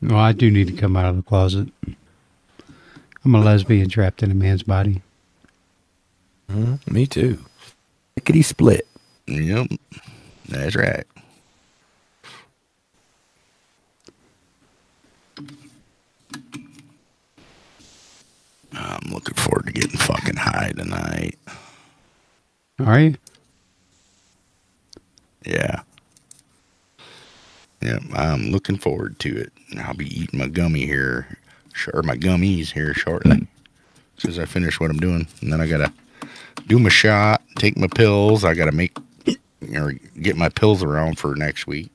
Well, I do need to come out of the closet. I'm a lesbian trapped in a man's body. Mm-hmm. Me too. Lickety split. Yep. That's right. I'm looking forward to getting fucking high tonight. Are you? Yeah. Yeah, I'm looking forward to it. I'll be eating my gummy here or my gummies here shortly. Hmm. As soon I finish what I'm doing, and then I gotta do my shot, take my pills. I gotta make or get my pills around for next week.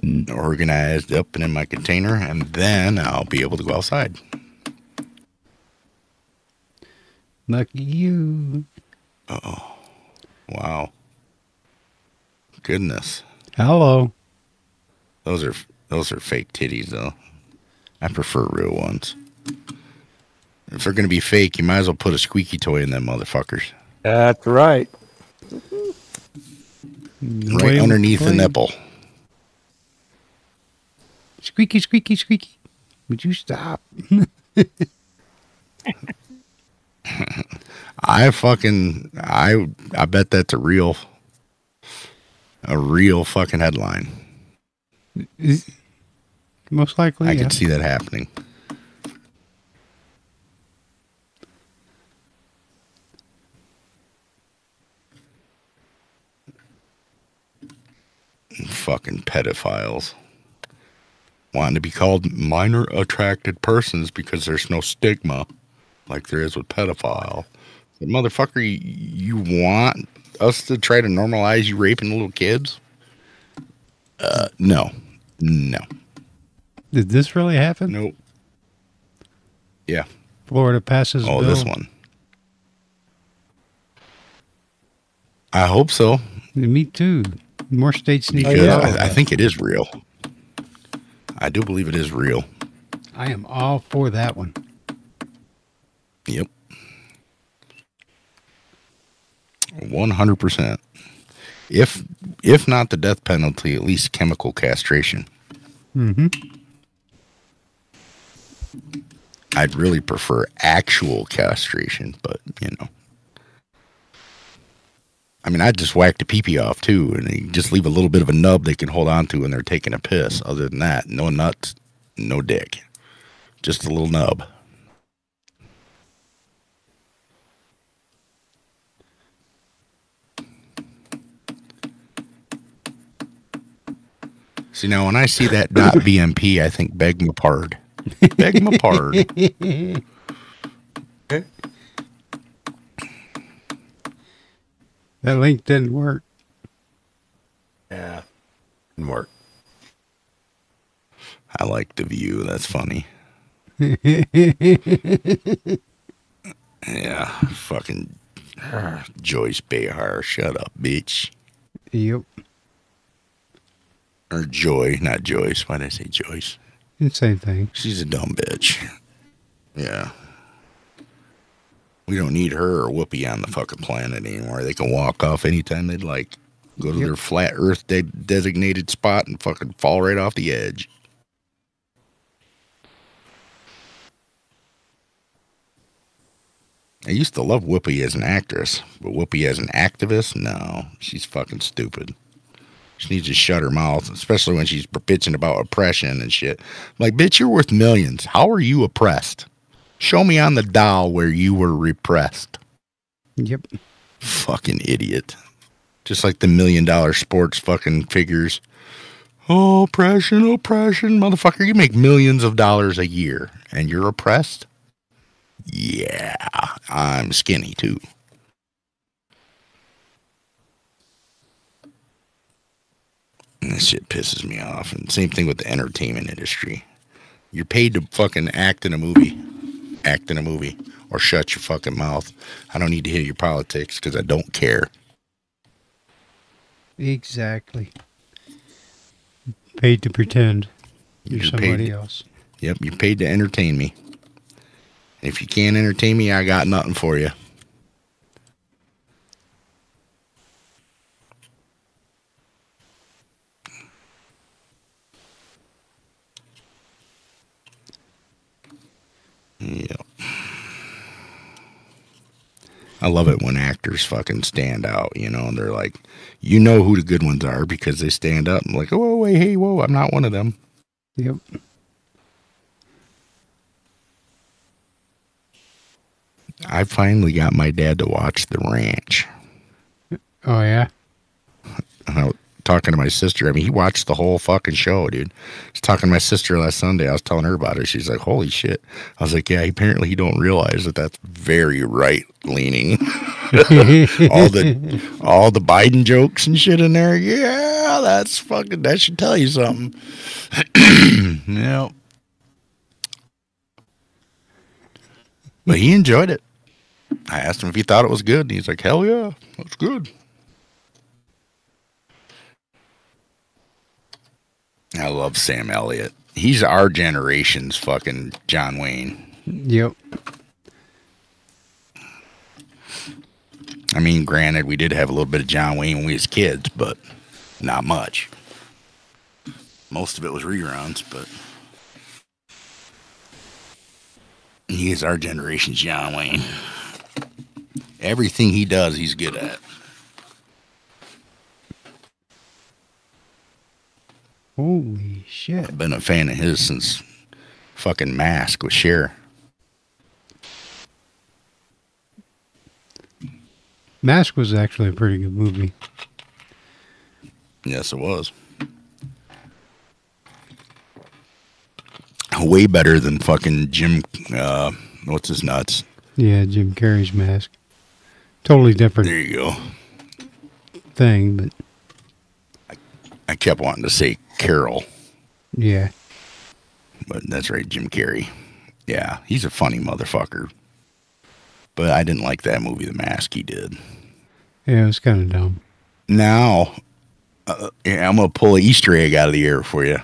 Hmm. Organized up and in my container, and then I'll be able to go outside. Lucky you. Oh, wow. Goodness. Hello. Those are those are fake titties though. I prefer real ones. If they're gonna be fake, you might as well put a squeaky toy in them motherfuckers. That's right. Right Wait, underneath the nipple. Squeaky, squeaky, squeaky. Would you stop? [LAUGHS] I fucking I I bet that's a real a real fucking headline. Is- Most likely, I yeah. could see that happening. Fucking pedophiles. Wanting to be called minor attracted persons because there's no stigma like there is with pedophile. But motherfucker, you, you want us to try to normalize you raping little kids? Uh, no. No. Did this really happen? Nope. Yeah. Florida passes Oh, bill. this one. I hope so Me too. More states need to yeah. I, I think it is real. I do believe it is real. I am all for that one. Yep. One hundred percent. If if not the death penalty, at least chemical castration. Mm-hmm. I'd really prefer actual castration, but you know. I mean, I'd just whack the pee off too, and just leave a little bit of a nub they can hold on to when they're taking a piss. Other than that, no nuts, no dick, just a little nub. See now, when I see that dot BMP, I think beg my pard. Beg my pard. [LAUGHS] That link didn't work. Yeah. Didn't work. I like the view. That's funny. [LAUGHS] Yeah, fucking uh, Joyce Behar. Shut up, bitch. Yep. Or Joy, not Joyce. Why did I say Joyce? Same thing. She's a dumb bitch. Yeah. We don't need her or Whoopi on the fucking planet anymore. They can walk off anytime they'd like. Go to Yep. their flat Earth de- designated spot and fucking fall right off the edge. I used to love Whoopi as an actress, but Whoopi as an activist, no, she's fucking stupid. She needs to shut her mouth, especially when she's bitching about oppression and shit. Like, bitch, you're worth millions. How are you oppressed? Show me on the doll where you were repressed. Yep. Fucking idiot. Just like the million dollar sports fucking figures. Oh, oppression, oppression. Motherfucker, you make millions of dollars a year and you're oppressed? Yeah, I'm skinny too. And this shit pisses me off. And same thing with the entertainment industry. You're paid to fucking act in a movie. Act in a movie. Or shut your fucking mouth. I don't need to hear your politics because I don't care. Exactly. Paid to pretend you're, You're somebody else. Yep, you're paid to entertain me. If you can't entertain me, I got nothing for you. Yep. I love it when actors fucking stand out, you know, and they're like, you know who the good ones are because they stand up and like, oh, wait, hey, whoa, I'm not one of them. Yep. I finally got my dad to watch The Ranch. Oh yeah. Talking to my sister. I mean, he watched the whole fucking show, dude. I was talking to my sister last Sunday. I was telling her about it. She's like, "Holy shit!" I was like, "Yeah." Apparently, he don't realize that that's very right leaning. [LAUGHS] all the all the Biden jokes and shit in there. Yeah, that's fucking. That should tell you something. [CLEARS THROAT] yeah. But he enjoyed it. I asked him if he thought it was good, and he's like, "Hell yeah, that's good." I love Sam Elliott. He's our generation's fucking John Wayne. Yep. I mean, granted, we did have a little bit of John Wayne when we was kids, but not much. Most of it was reruns, but he is our generation's John Wayne. Everything he does, he's good at. Holy shit. I've been a fan of his since fucking Mask with Cher. Mask was actually a pretty good movie. Yes, it was. Way better than fucking Jim. Uh, what's his nuts? Yeah, Jim Carrey's Mask. Totally different There you go. thing, but I kept wanting to say Carol, yeah. but that's right, Jim Carrey. Yeah, he's a funny motherfucker. But I didn't like that movie, The Mask. He did. Yeah, it was kind of dumb. Now, uh, yeah, I'm gonna pull an Easter egg out of the air for you.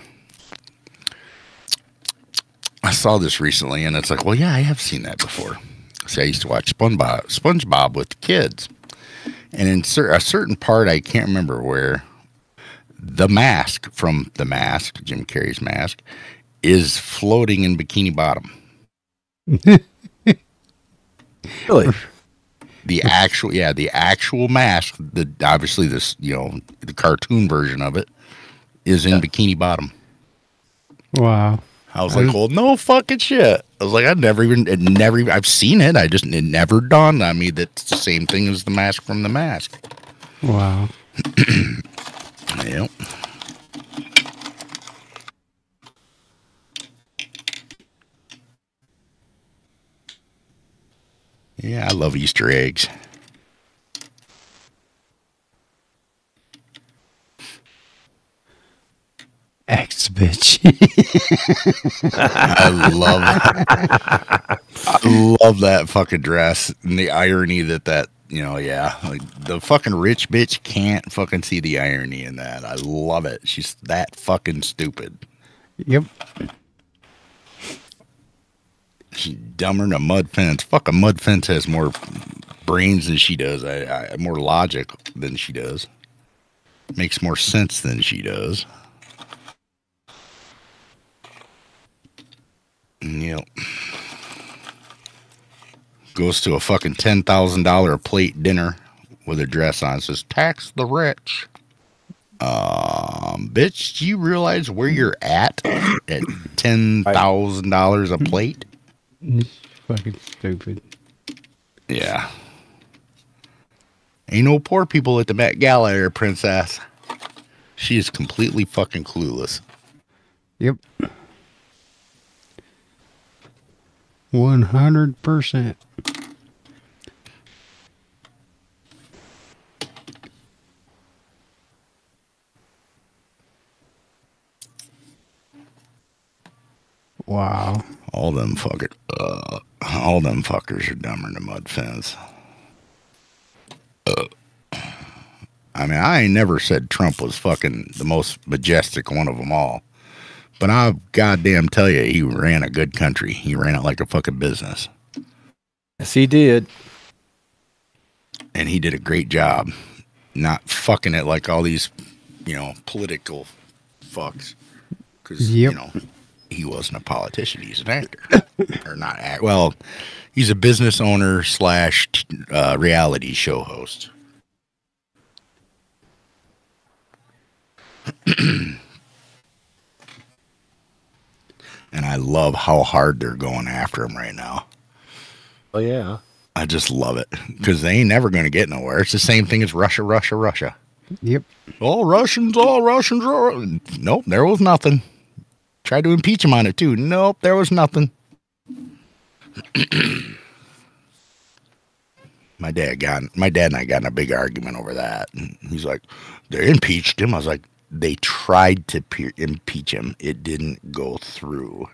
I saw this recently, and it's like, well, yeah, I have seen that before. See, I used to watch SpongeBob, SpongeBob with the kids, and in cer- a certain part, I can't remember where, the mask from the mask, Jim Carrey's mask, is floating in Bikini Bottom. [LAUGHS] Really? The actual, yeah, the actual mask. The obviously this, you know, the cartoon version of it is in Bikini Bottom. Wow. I was like, well, no fucking shit. I was like, I never even, it never, even, I've seen it. I just, it never dawned on me that it's the same thing as the mask from the mask. Wow. [CLEARS THROAT] Yep. Yeah, I love Easter eggs. X bitch. I love I love that fucking dress and the irony that that you know yeah like the fucking rich bitch can't fucking see the irony in that. I love it. She's that fucking stupid. Yep. she's dumber than a mud fence. Fuck a mud fence has more brains than she does. I, I more logic than she does. Makes more sense than she does. Yep. Goes to a fucking ten thousand dollar plate dinner with a dress on. It Says tax the rich. Um, bitch, do you realize where you're at at ten thousand dollars a plate? Fucking stupid. Yeah. Ain't no poor people at the Met Gala here, princess. She is completely fucking clueless. Yep. One hundred percent. Wow. All them fucker, uh, all them fuckers are dumber than mud fence. Uh, I mean, I ain't never said Trump was fucking the most majestic one of them all, but I goddamn tell you, he ran a good country. He ran it like a fucking business, Yes, he did. and he did a great job, not fucking it like all these, you know, political fucks. Because Yep. you know, he wasn't a politician; he's an actor, [LAUGHS] or not act. Well, he's a business owner slash uh, reality show host. [CLEARS THROAT] and I love how hard they're going after him right now. Oh yeah. I just love it because they ain't never going to get nowhere. It's the same thing as Russia, Russia, Russia. Yep. All Russians, all Russians. All... Nope, there was nothing. Tried to impeach him on it too. Nope, there was nothing. [CLEARS THROAT] my dad got my dad and I got in a big argument over that. And he's like, they impeached him. I was like, they tried to pe- impeach him. It didn't go through.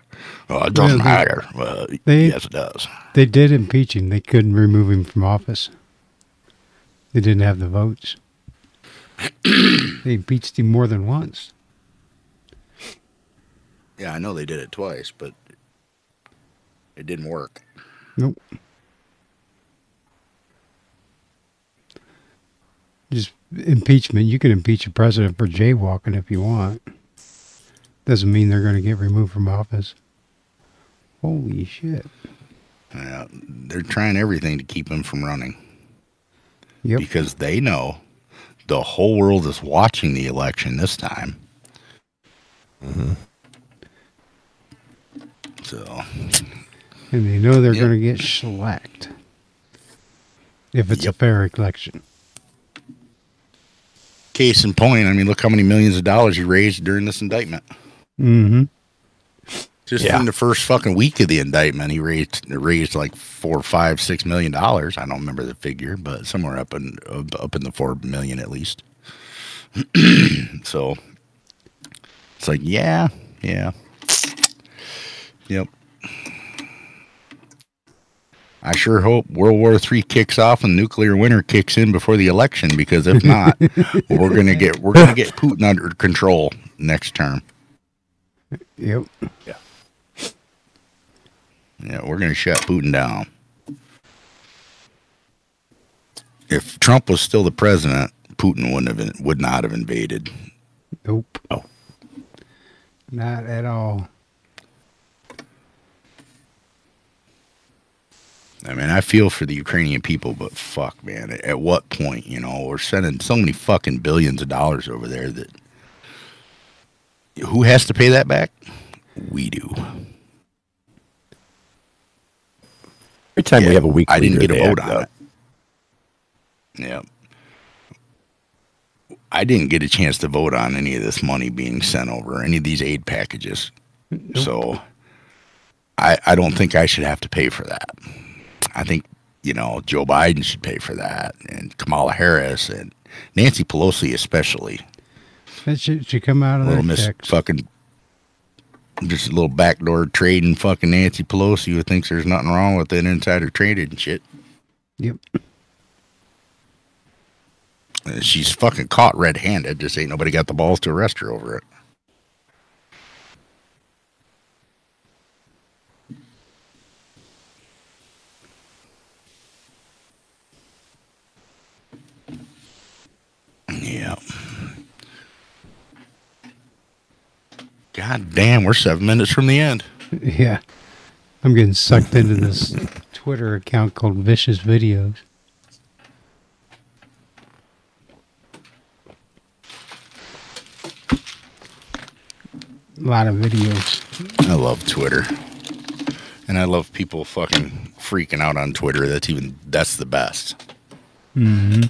Oh, it doesn't Yeah, they- matter. Well, they- yes, it does. They did impeach him. They couldn't remove him from office. They didn't have the votes. they impeached him more than once. Yeah, I know they did it twice, but it didn't work. Nope. Just impeachment. You can impeach a president for jaywalking if you want. Doesn't mean they're going to get removed from office. Holy shit. Yeah, they're trying everything to keep him from running. Yep. because they know the whole world is watching the election this time. Mm -hmm. So, And they know they're Yep. going to get shellacked if it's a fair election. Case in point, I mean, look how many millions of dollars he raised during this indictment. Mm-hmm. Just Yeah. in the first fucking week of the indictment, he raised raised like four, five, six million dollars. I don't remember the figure, but somewhere up in up up in the four million at least. [CLEARS THROAT] so it's like, yeah, yeah, yep. I sure hope World War III kicks off and nuclear winter kicks in before the election, because if not, [LAUGHS] we're gonna get we're gonna get Putin under control next term. Yep. Yeah, Yeah, we're going to shut Putin down. If Trump was still the president, Putin wouldn't have would not have invaded. Nope. Oh. Not at all. I mean, I feel for the Ukrainian people, but fuck, man, at, at what point, you know, we're sending so many fucking billions of dollars over there that who has to pay that back? We do. Every time we have a week, I didn't get a vote on up. it. Yeah. I didn't get a chance to vote on any of this money being sent over, any of these aid packages. So I I don't think I should have to pay for that. I think, you know, Joe Biden should pay for that and Kamala Harris and Nancy Pelosi especially. That should, should come out of Little Miss fucking just a little backdoor trading fucking Nancy Pelosi who thinks there's nothing wrong with it insider traded and shit. Yep. She's fucking caught red-handed. Just ain't nobody got the balls to arrest her over it. Yeah. God damn, we're seven minutes from the end. Yeah. I'm getting sucked into this Twitter account called Vicious Videos. A lot of videos. I love Twitter. And I love people fucking freaking out on Twitter. That's even that's the best. Mm-hmm.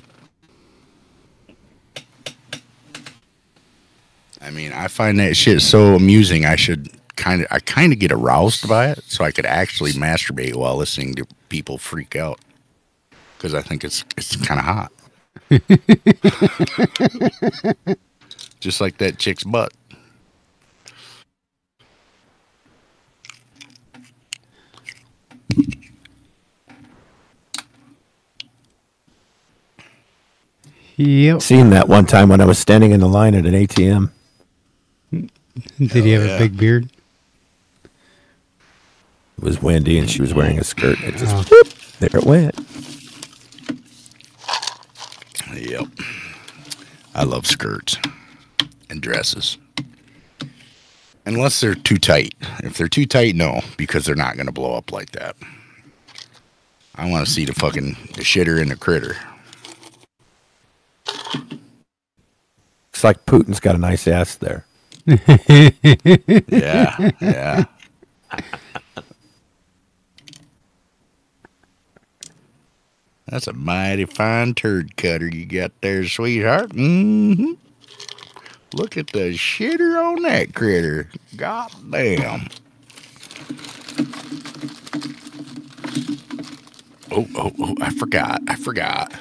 I mean, I find that shit so amusing. I should kind of, I kind of get aroused by it, so I could actually masturbate while listening to people freak out. Because I think it's it's kind of hot. [LAUGHS] Just like that chick's butt. Yep. Seen that one time when I was standing in the line at an ATM. Did he have yeah. a big beard? It was Wendy, and she was wearing a skirt. It just Oh. whoop, there it went. Yep. I love skirts and dresses. Unless they're too tight. If they're too tight, no, because they're not going to blow up like that. I want to see the fucking the shitter and the critter. Looks like Putin's got a nice ass there. Yeah, yeah. [LAUGHS] That's a mighty fine turd cutter you got there, sweetheart. Mm-hmm. Look at the shitter on that critter. God damn. Oh, oh, oh, I forgot. I forgot.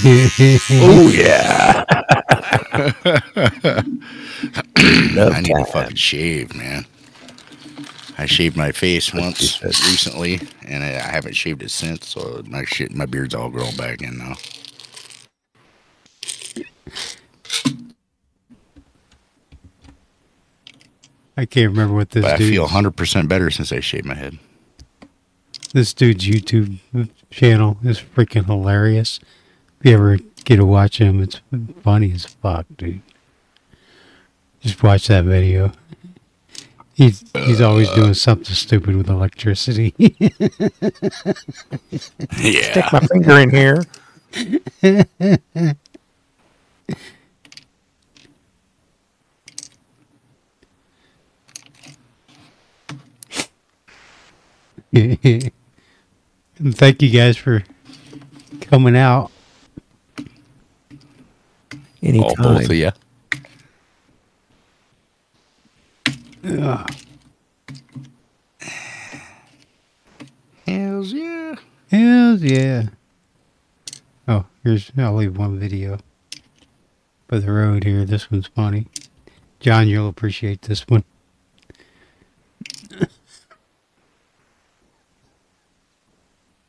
[LAUGHS] oh, yeah. I need to fucking shave, man. I shaved my face once recently, and I I haven't shaved it since. So my shit, my beard's all grown back in now. I can't remember what this But I dude. feel 100% better since I shaved my head. This dude's YouTube channel is freaking hilarious. If you ever get to watch him, it's funny as fuck, dude. Just watch that video. He's he's always doing uh. something stupid with electricity. [LAUGHS] Yeah. Stick my finger in here. [LAUGHS] and thank you guys for coming out. Oh, Anytime. both of you. Ugh. Hells yeah. Hells yeah. Oh, here's I'll leave one video for the road here. This one's funny. John, you'll appreciate this one.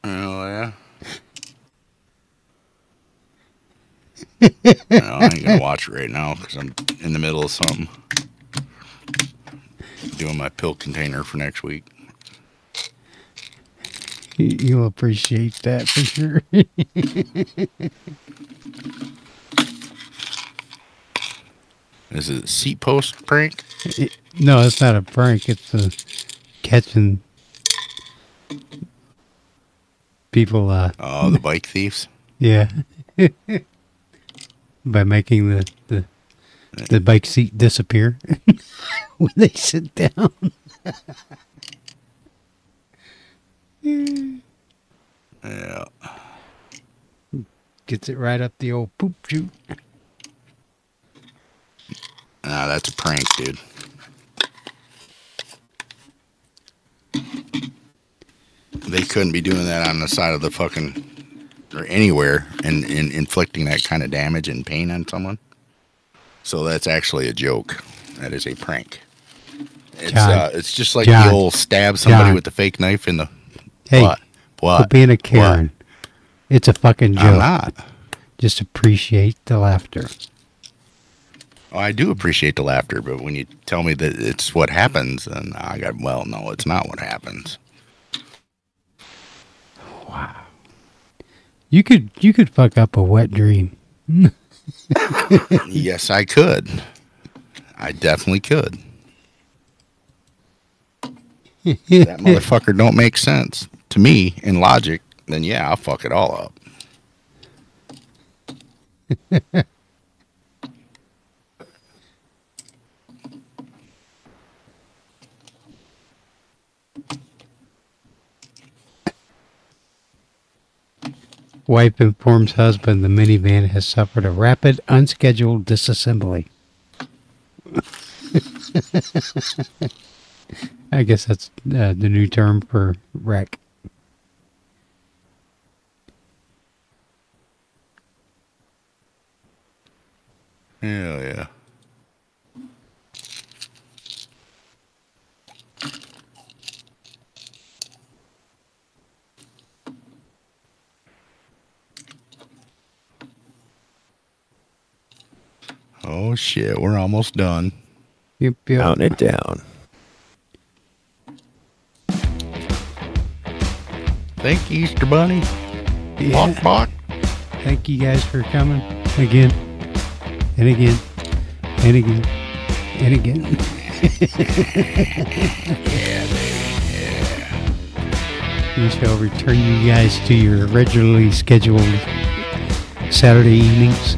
Oh, yeah. No, I ain't gonna watch it right now because I'm in the middle of something. Doing my pill container for next week. You- You'll appreciate that for sure. [LAUGHS] Is it a seat post prank? It- no, it's not a prank. It's a catching people. Uh, Oh, the bike thieves. [LAUGHS] yeah, [LAUGHS] by making the the the bike seat disappear [LAUGHS] when they sit down. Yeah. Gets it right up the old poop chute. Nah, that's a prank, dude. They couldn't be doing that on the side of the fucking or anywhere and, and inflicting that kind of damage and pain on someone. So that's actually a joke. That is a prank. It's John. uh, it's just like John. the old stab somebody John. with the fake knife in the Hey, what? What? being a Karen. It's a fucking joke. I'm not. Just appreciate the laughter. Oh, I do appreciate the laughter, but when you tell me that it's what happens, then I got well, no, it's not what happens. You could you could fuck up a wet dream. [LAUGHS] yes, I could. I definitely could. [LAUGHS] that motherfucker don't make sense to me in logic, then yeah, I'll fuck it all up. [LAUGHS] Wife informs husband the minivan has suffered a rapid, unscheduled disassembly. [LAUGHS] I guess that's uh, the new term for wreck. Hell yeah. Oh shit, we're almost done. Yep, yep. Counting it down. Thank you, Easter Bunny. Yeah. Bok bok. Thank you guys for coming again and again and again and again. Yeah, baby. Yeah. We shall return you guys to your regularly scheduled Saturday evenings.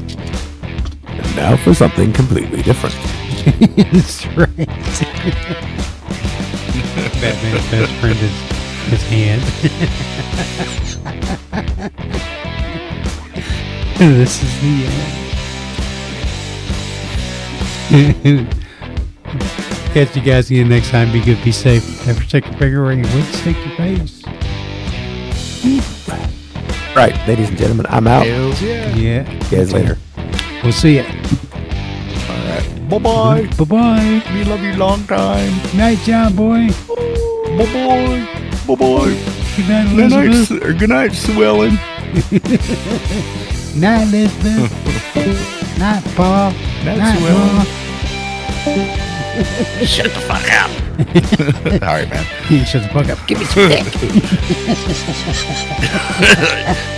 And now for something completely different. That's right. Batman's best friend is His hand. this is the end. Catch you guys again next time. Be good, be safe. Never stick your finger where you would stick your face. Right, ladies and gentlemen, I'm out. Hells yeah. Yeah. See you guys later. We'll see ya. All right. Bye mm-hmm. bye. Bye bye. We love you long time. Night job, boy. Bye bye. Bye bye. Good night, Good night, Elizabeth. Good night, Swelling. [LAUGHS] Night, Elizabeth. [LAUGHS] night, Paul. Night, night, Swellen. Paul. [LAUGHS] Shut the fuck up. All right, man. Shut the fuck up. Give me some dick.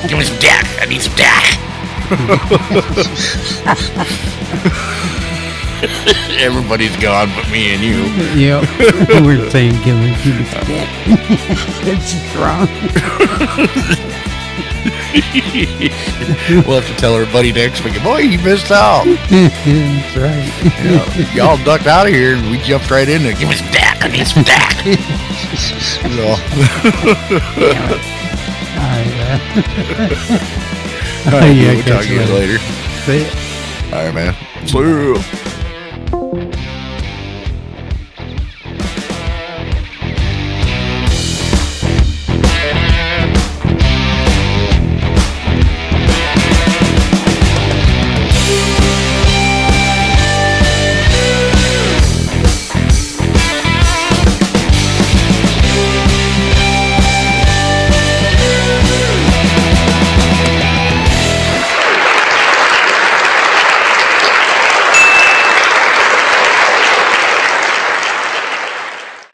Give me some dick. I need some dick. [LAUGHS] Everybody's gone but me and you. yep. [LAUGHS] We're me, give me some it's strong. we'll have to tell everybody next week. Boy, you missed out. [LAUGHS] That's right. You know, y'all ducked out of here and we jumped right in there. Give some dick. I need some dick. You. All right. Uh, All right, [LAUGHS] Yeah, we'll talk to you later. later. See ya. All right, man. See ya.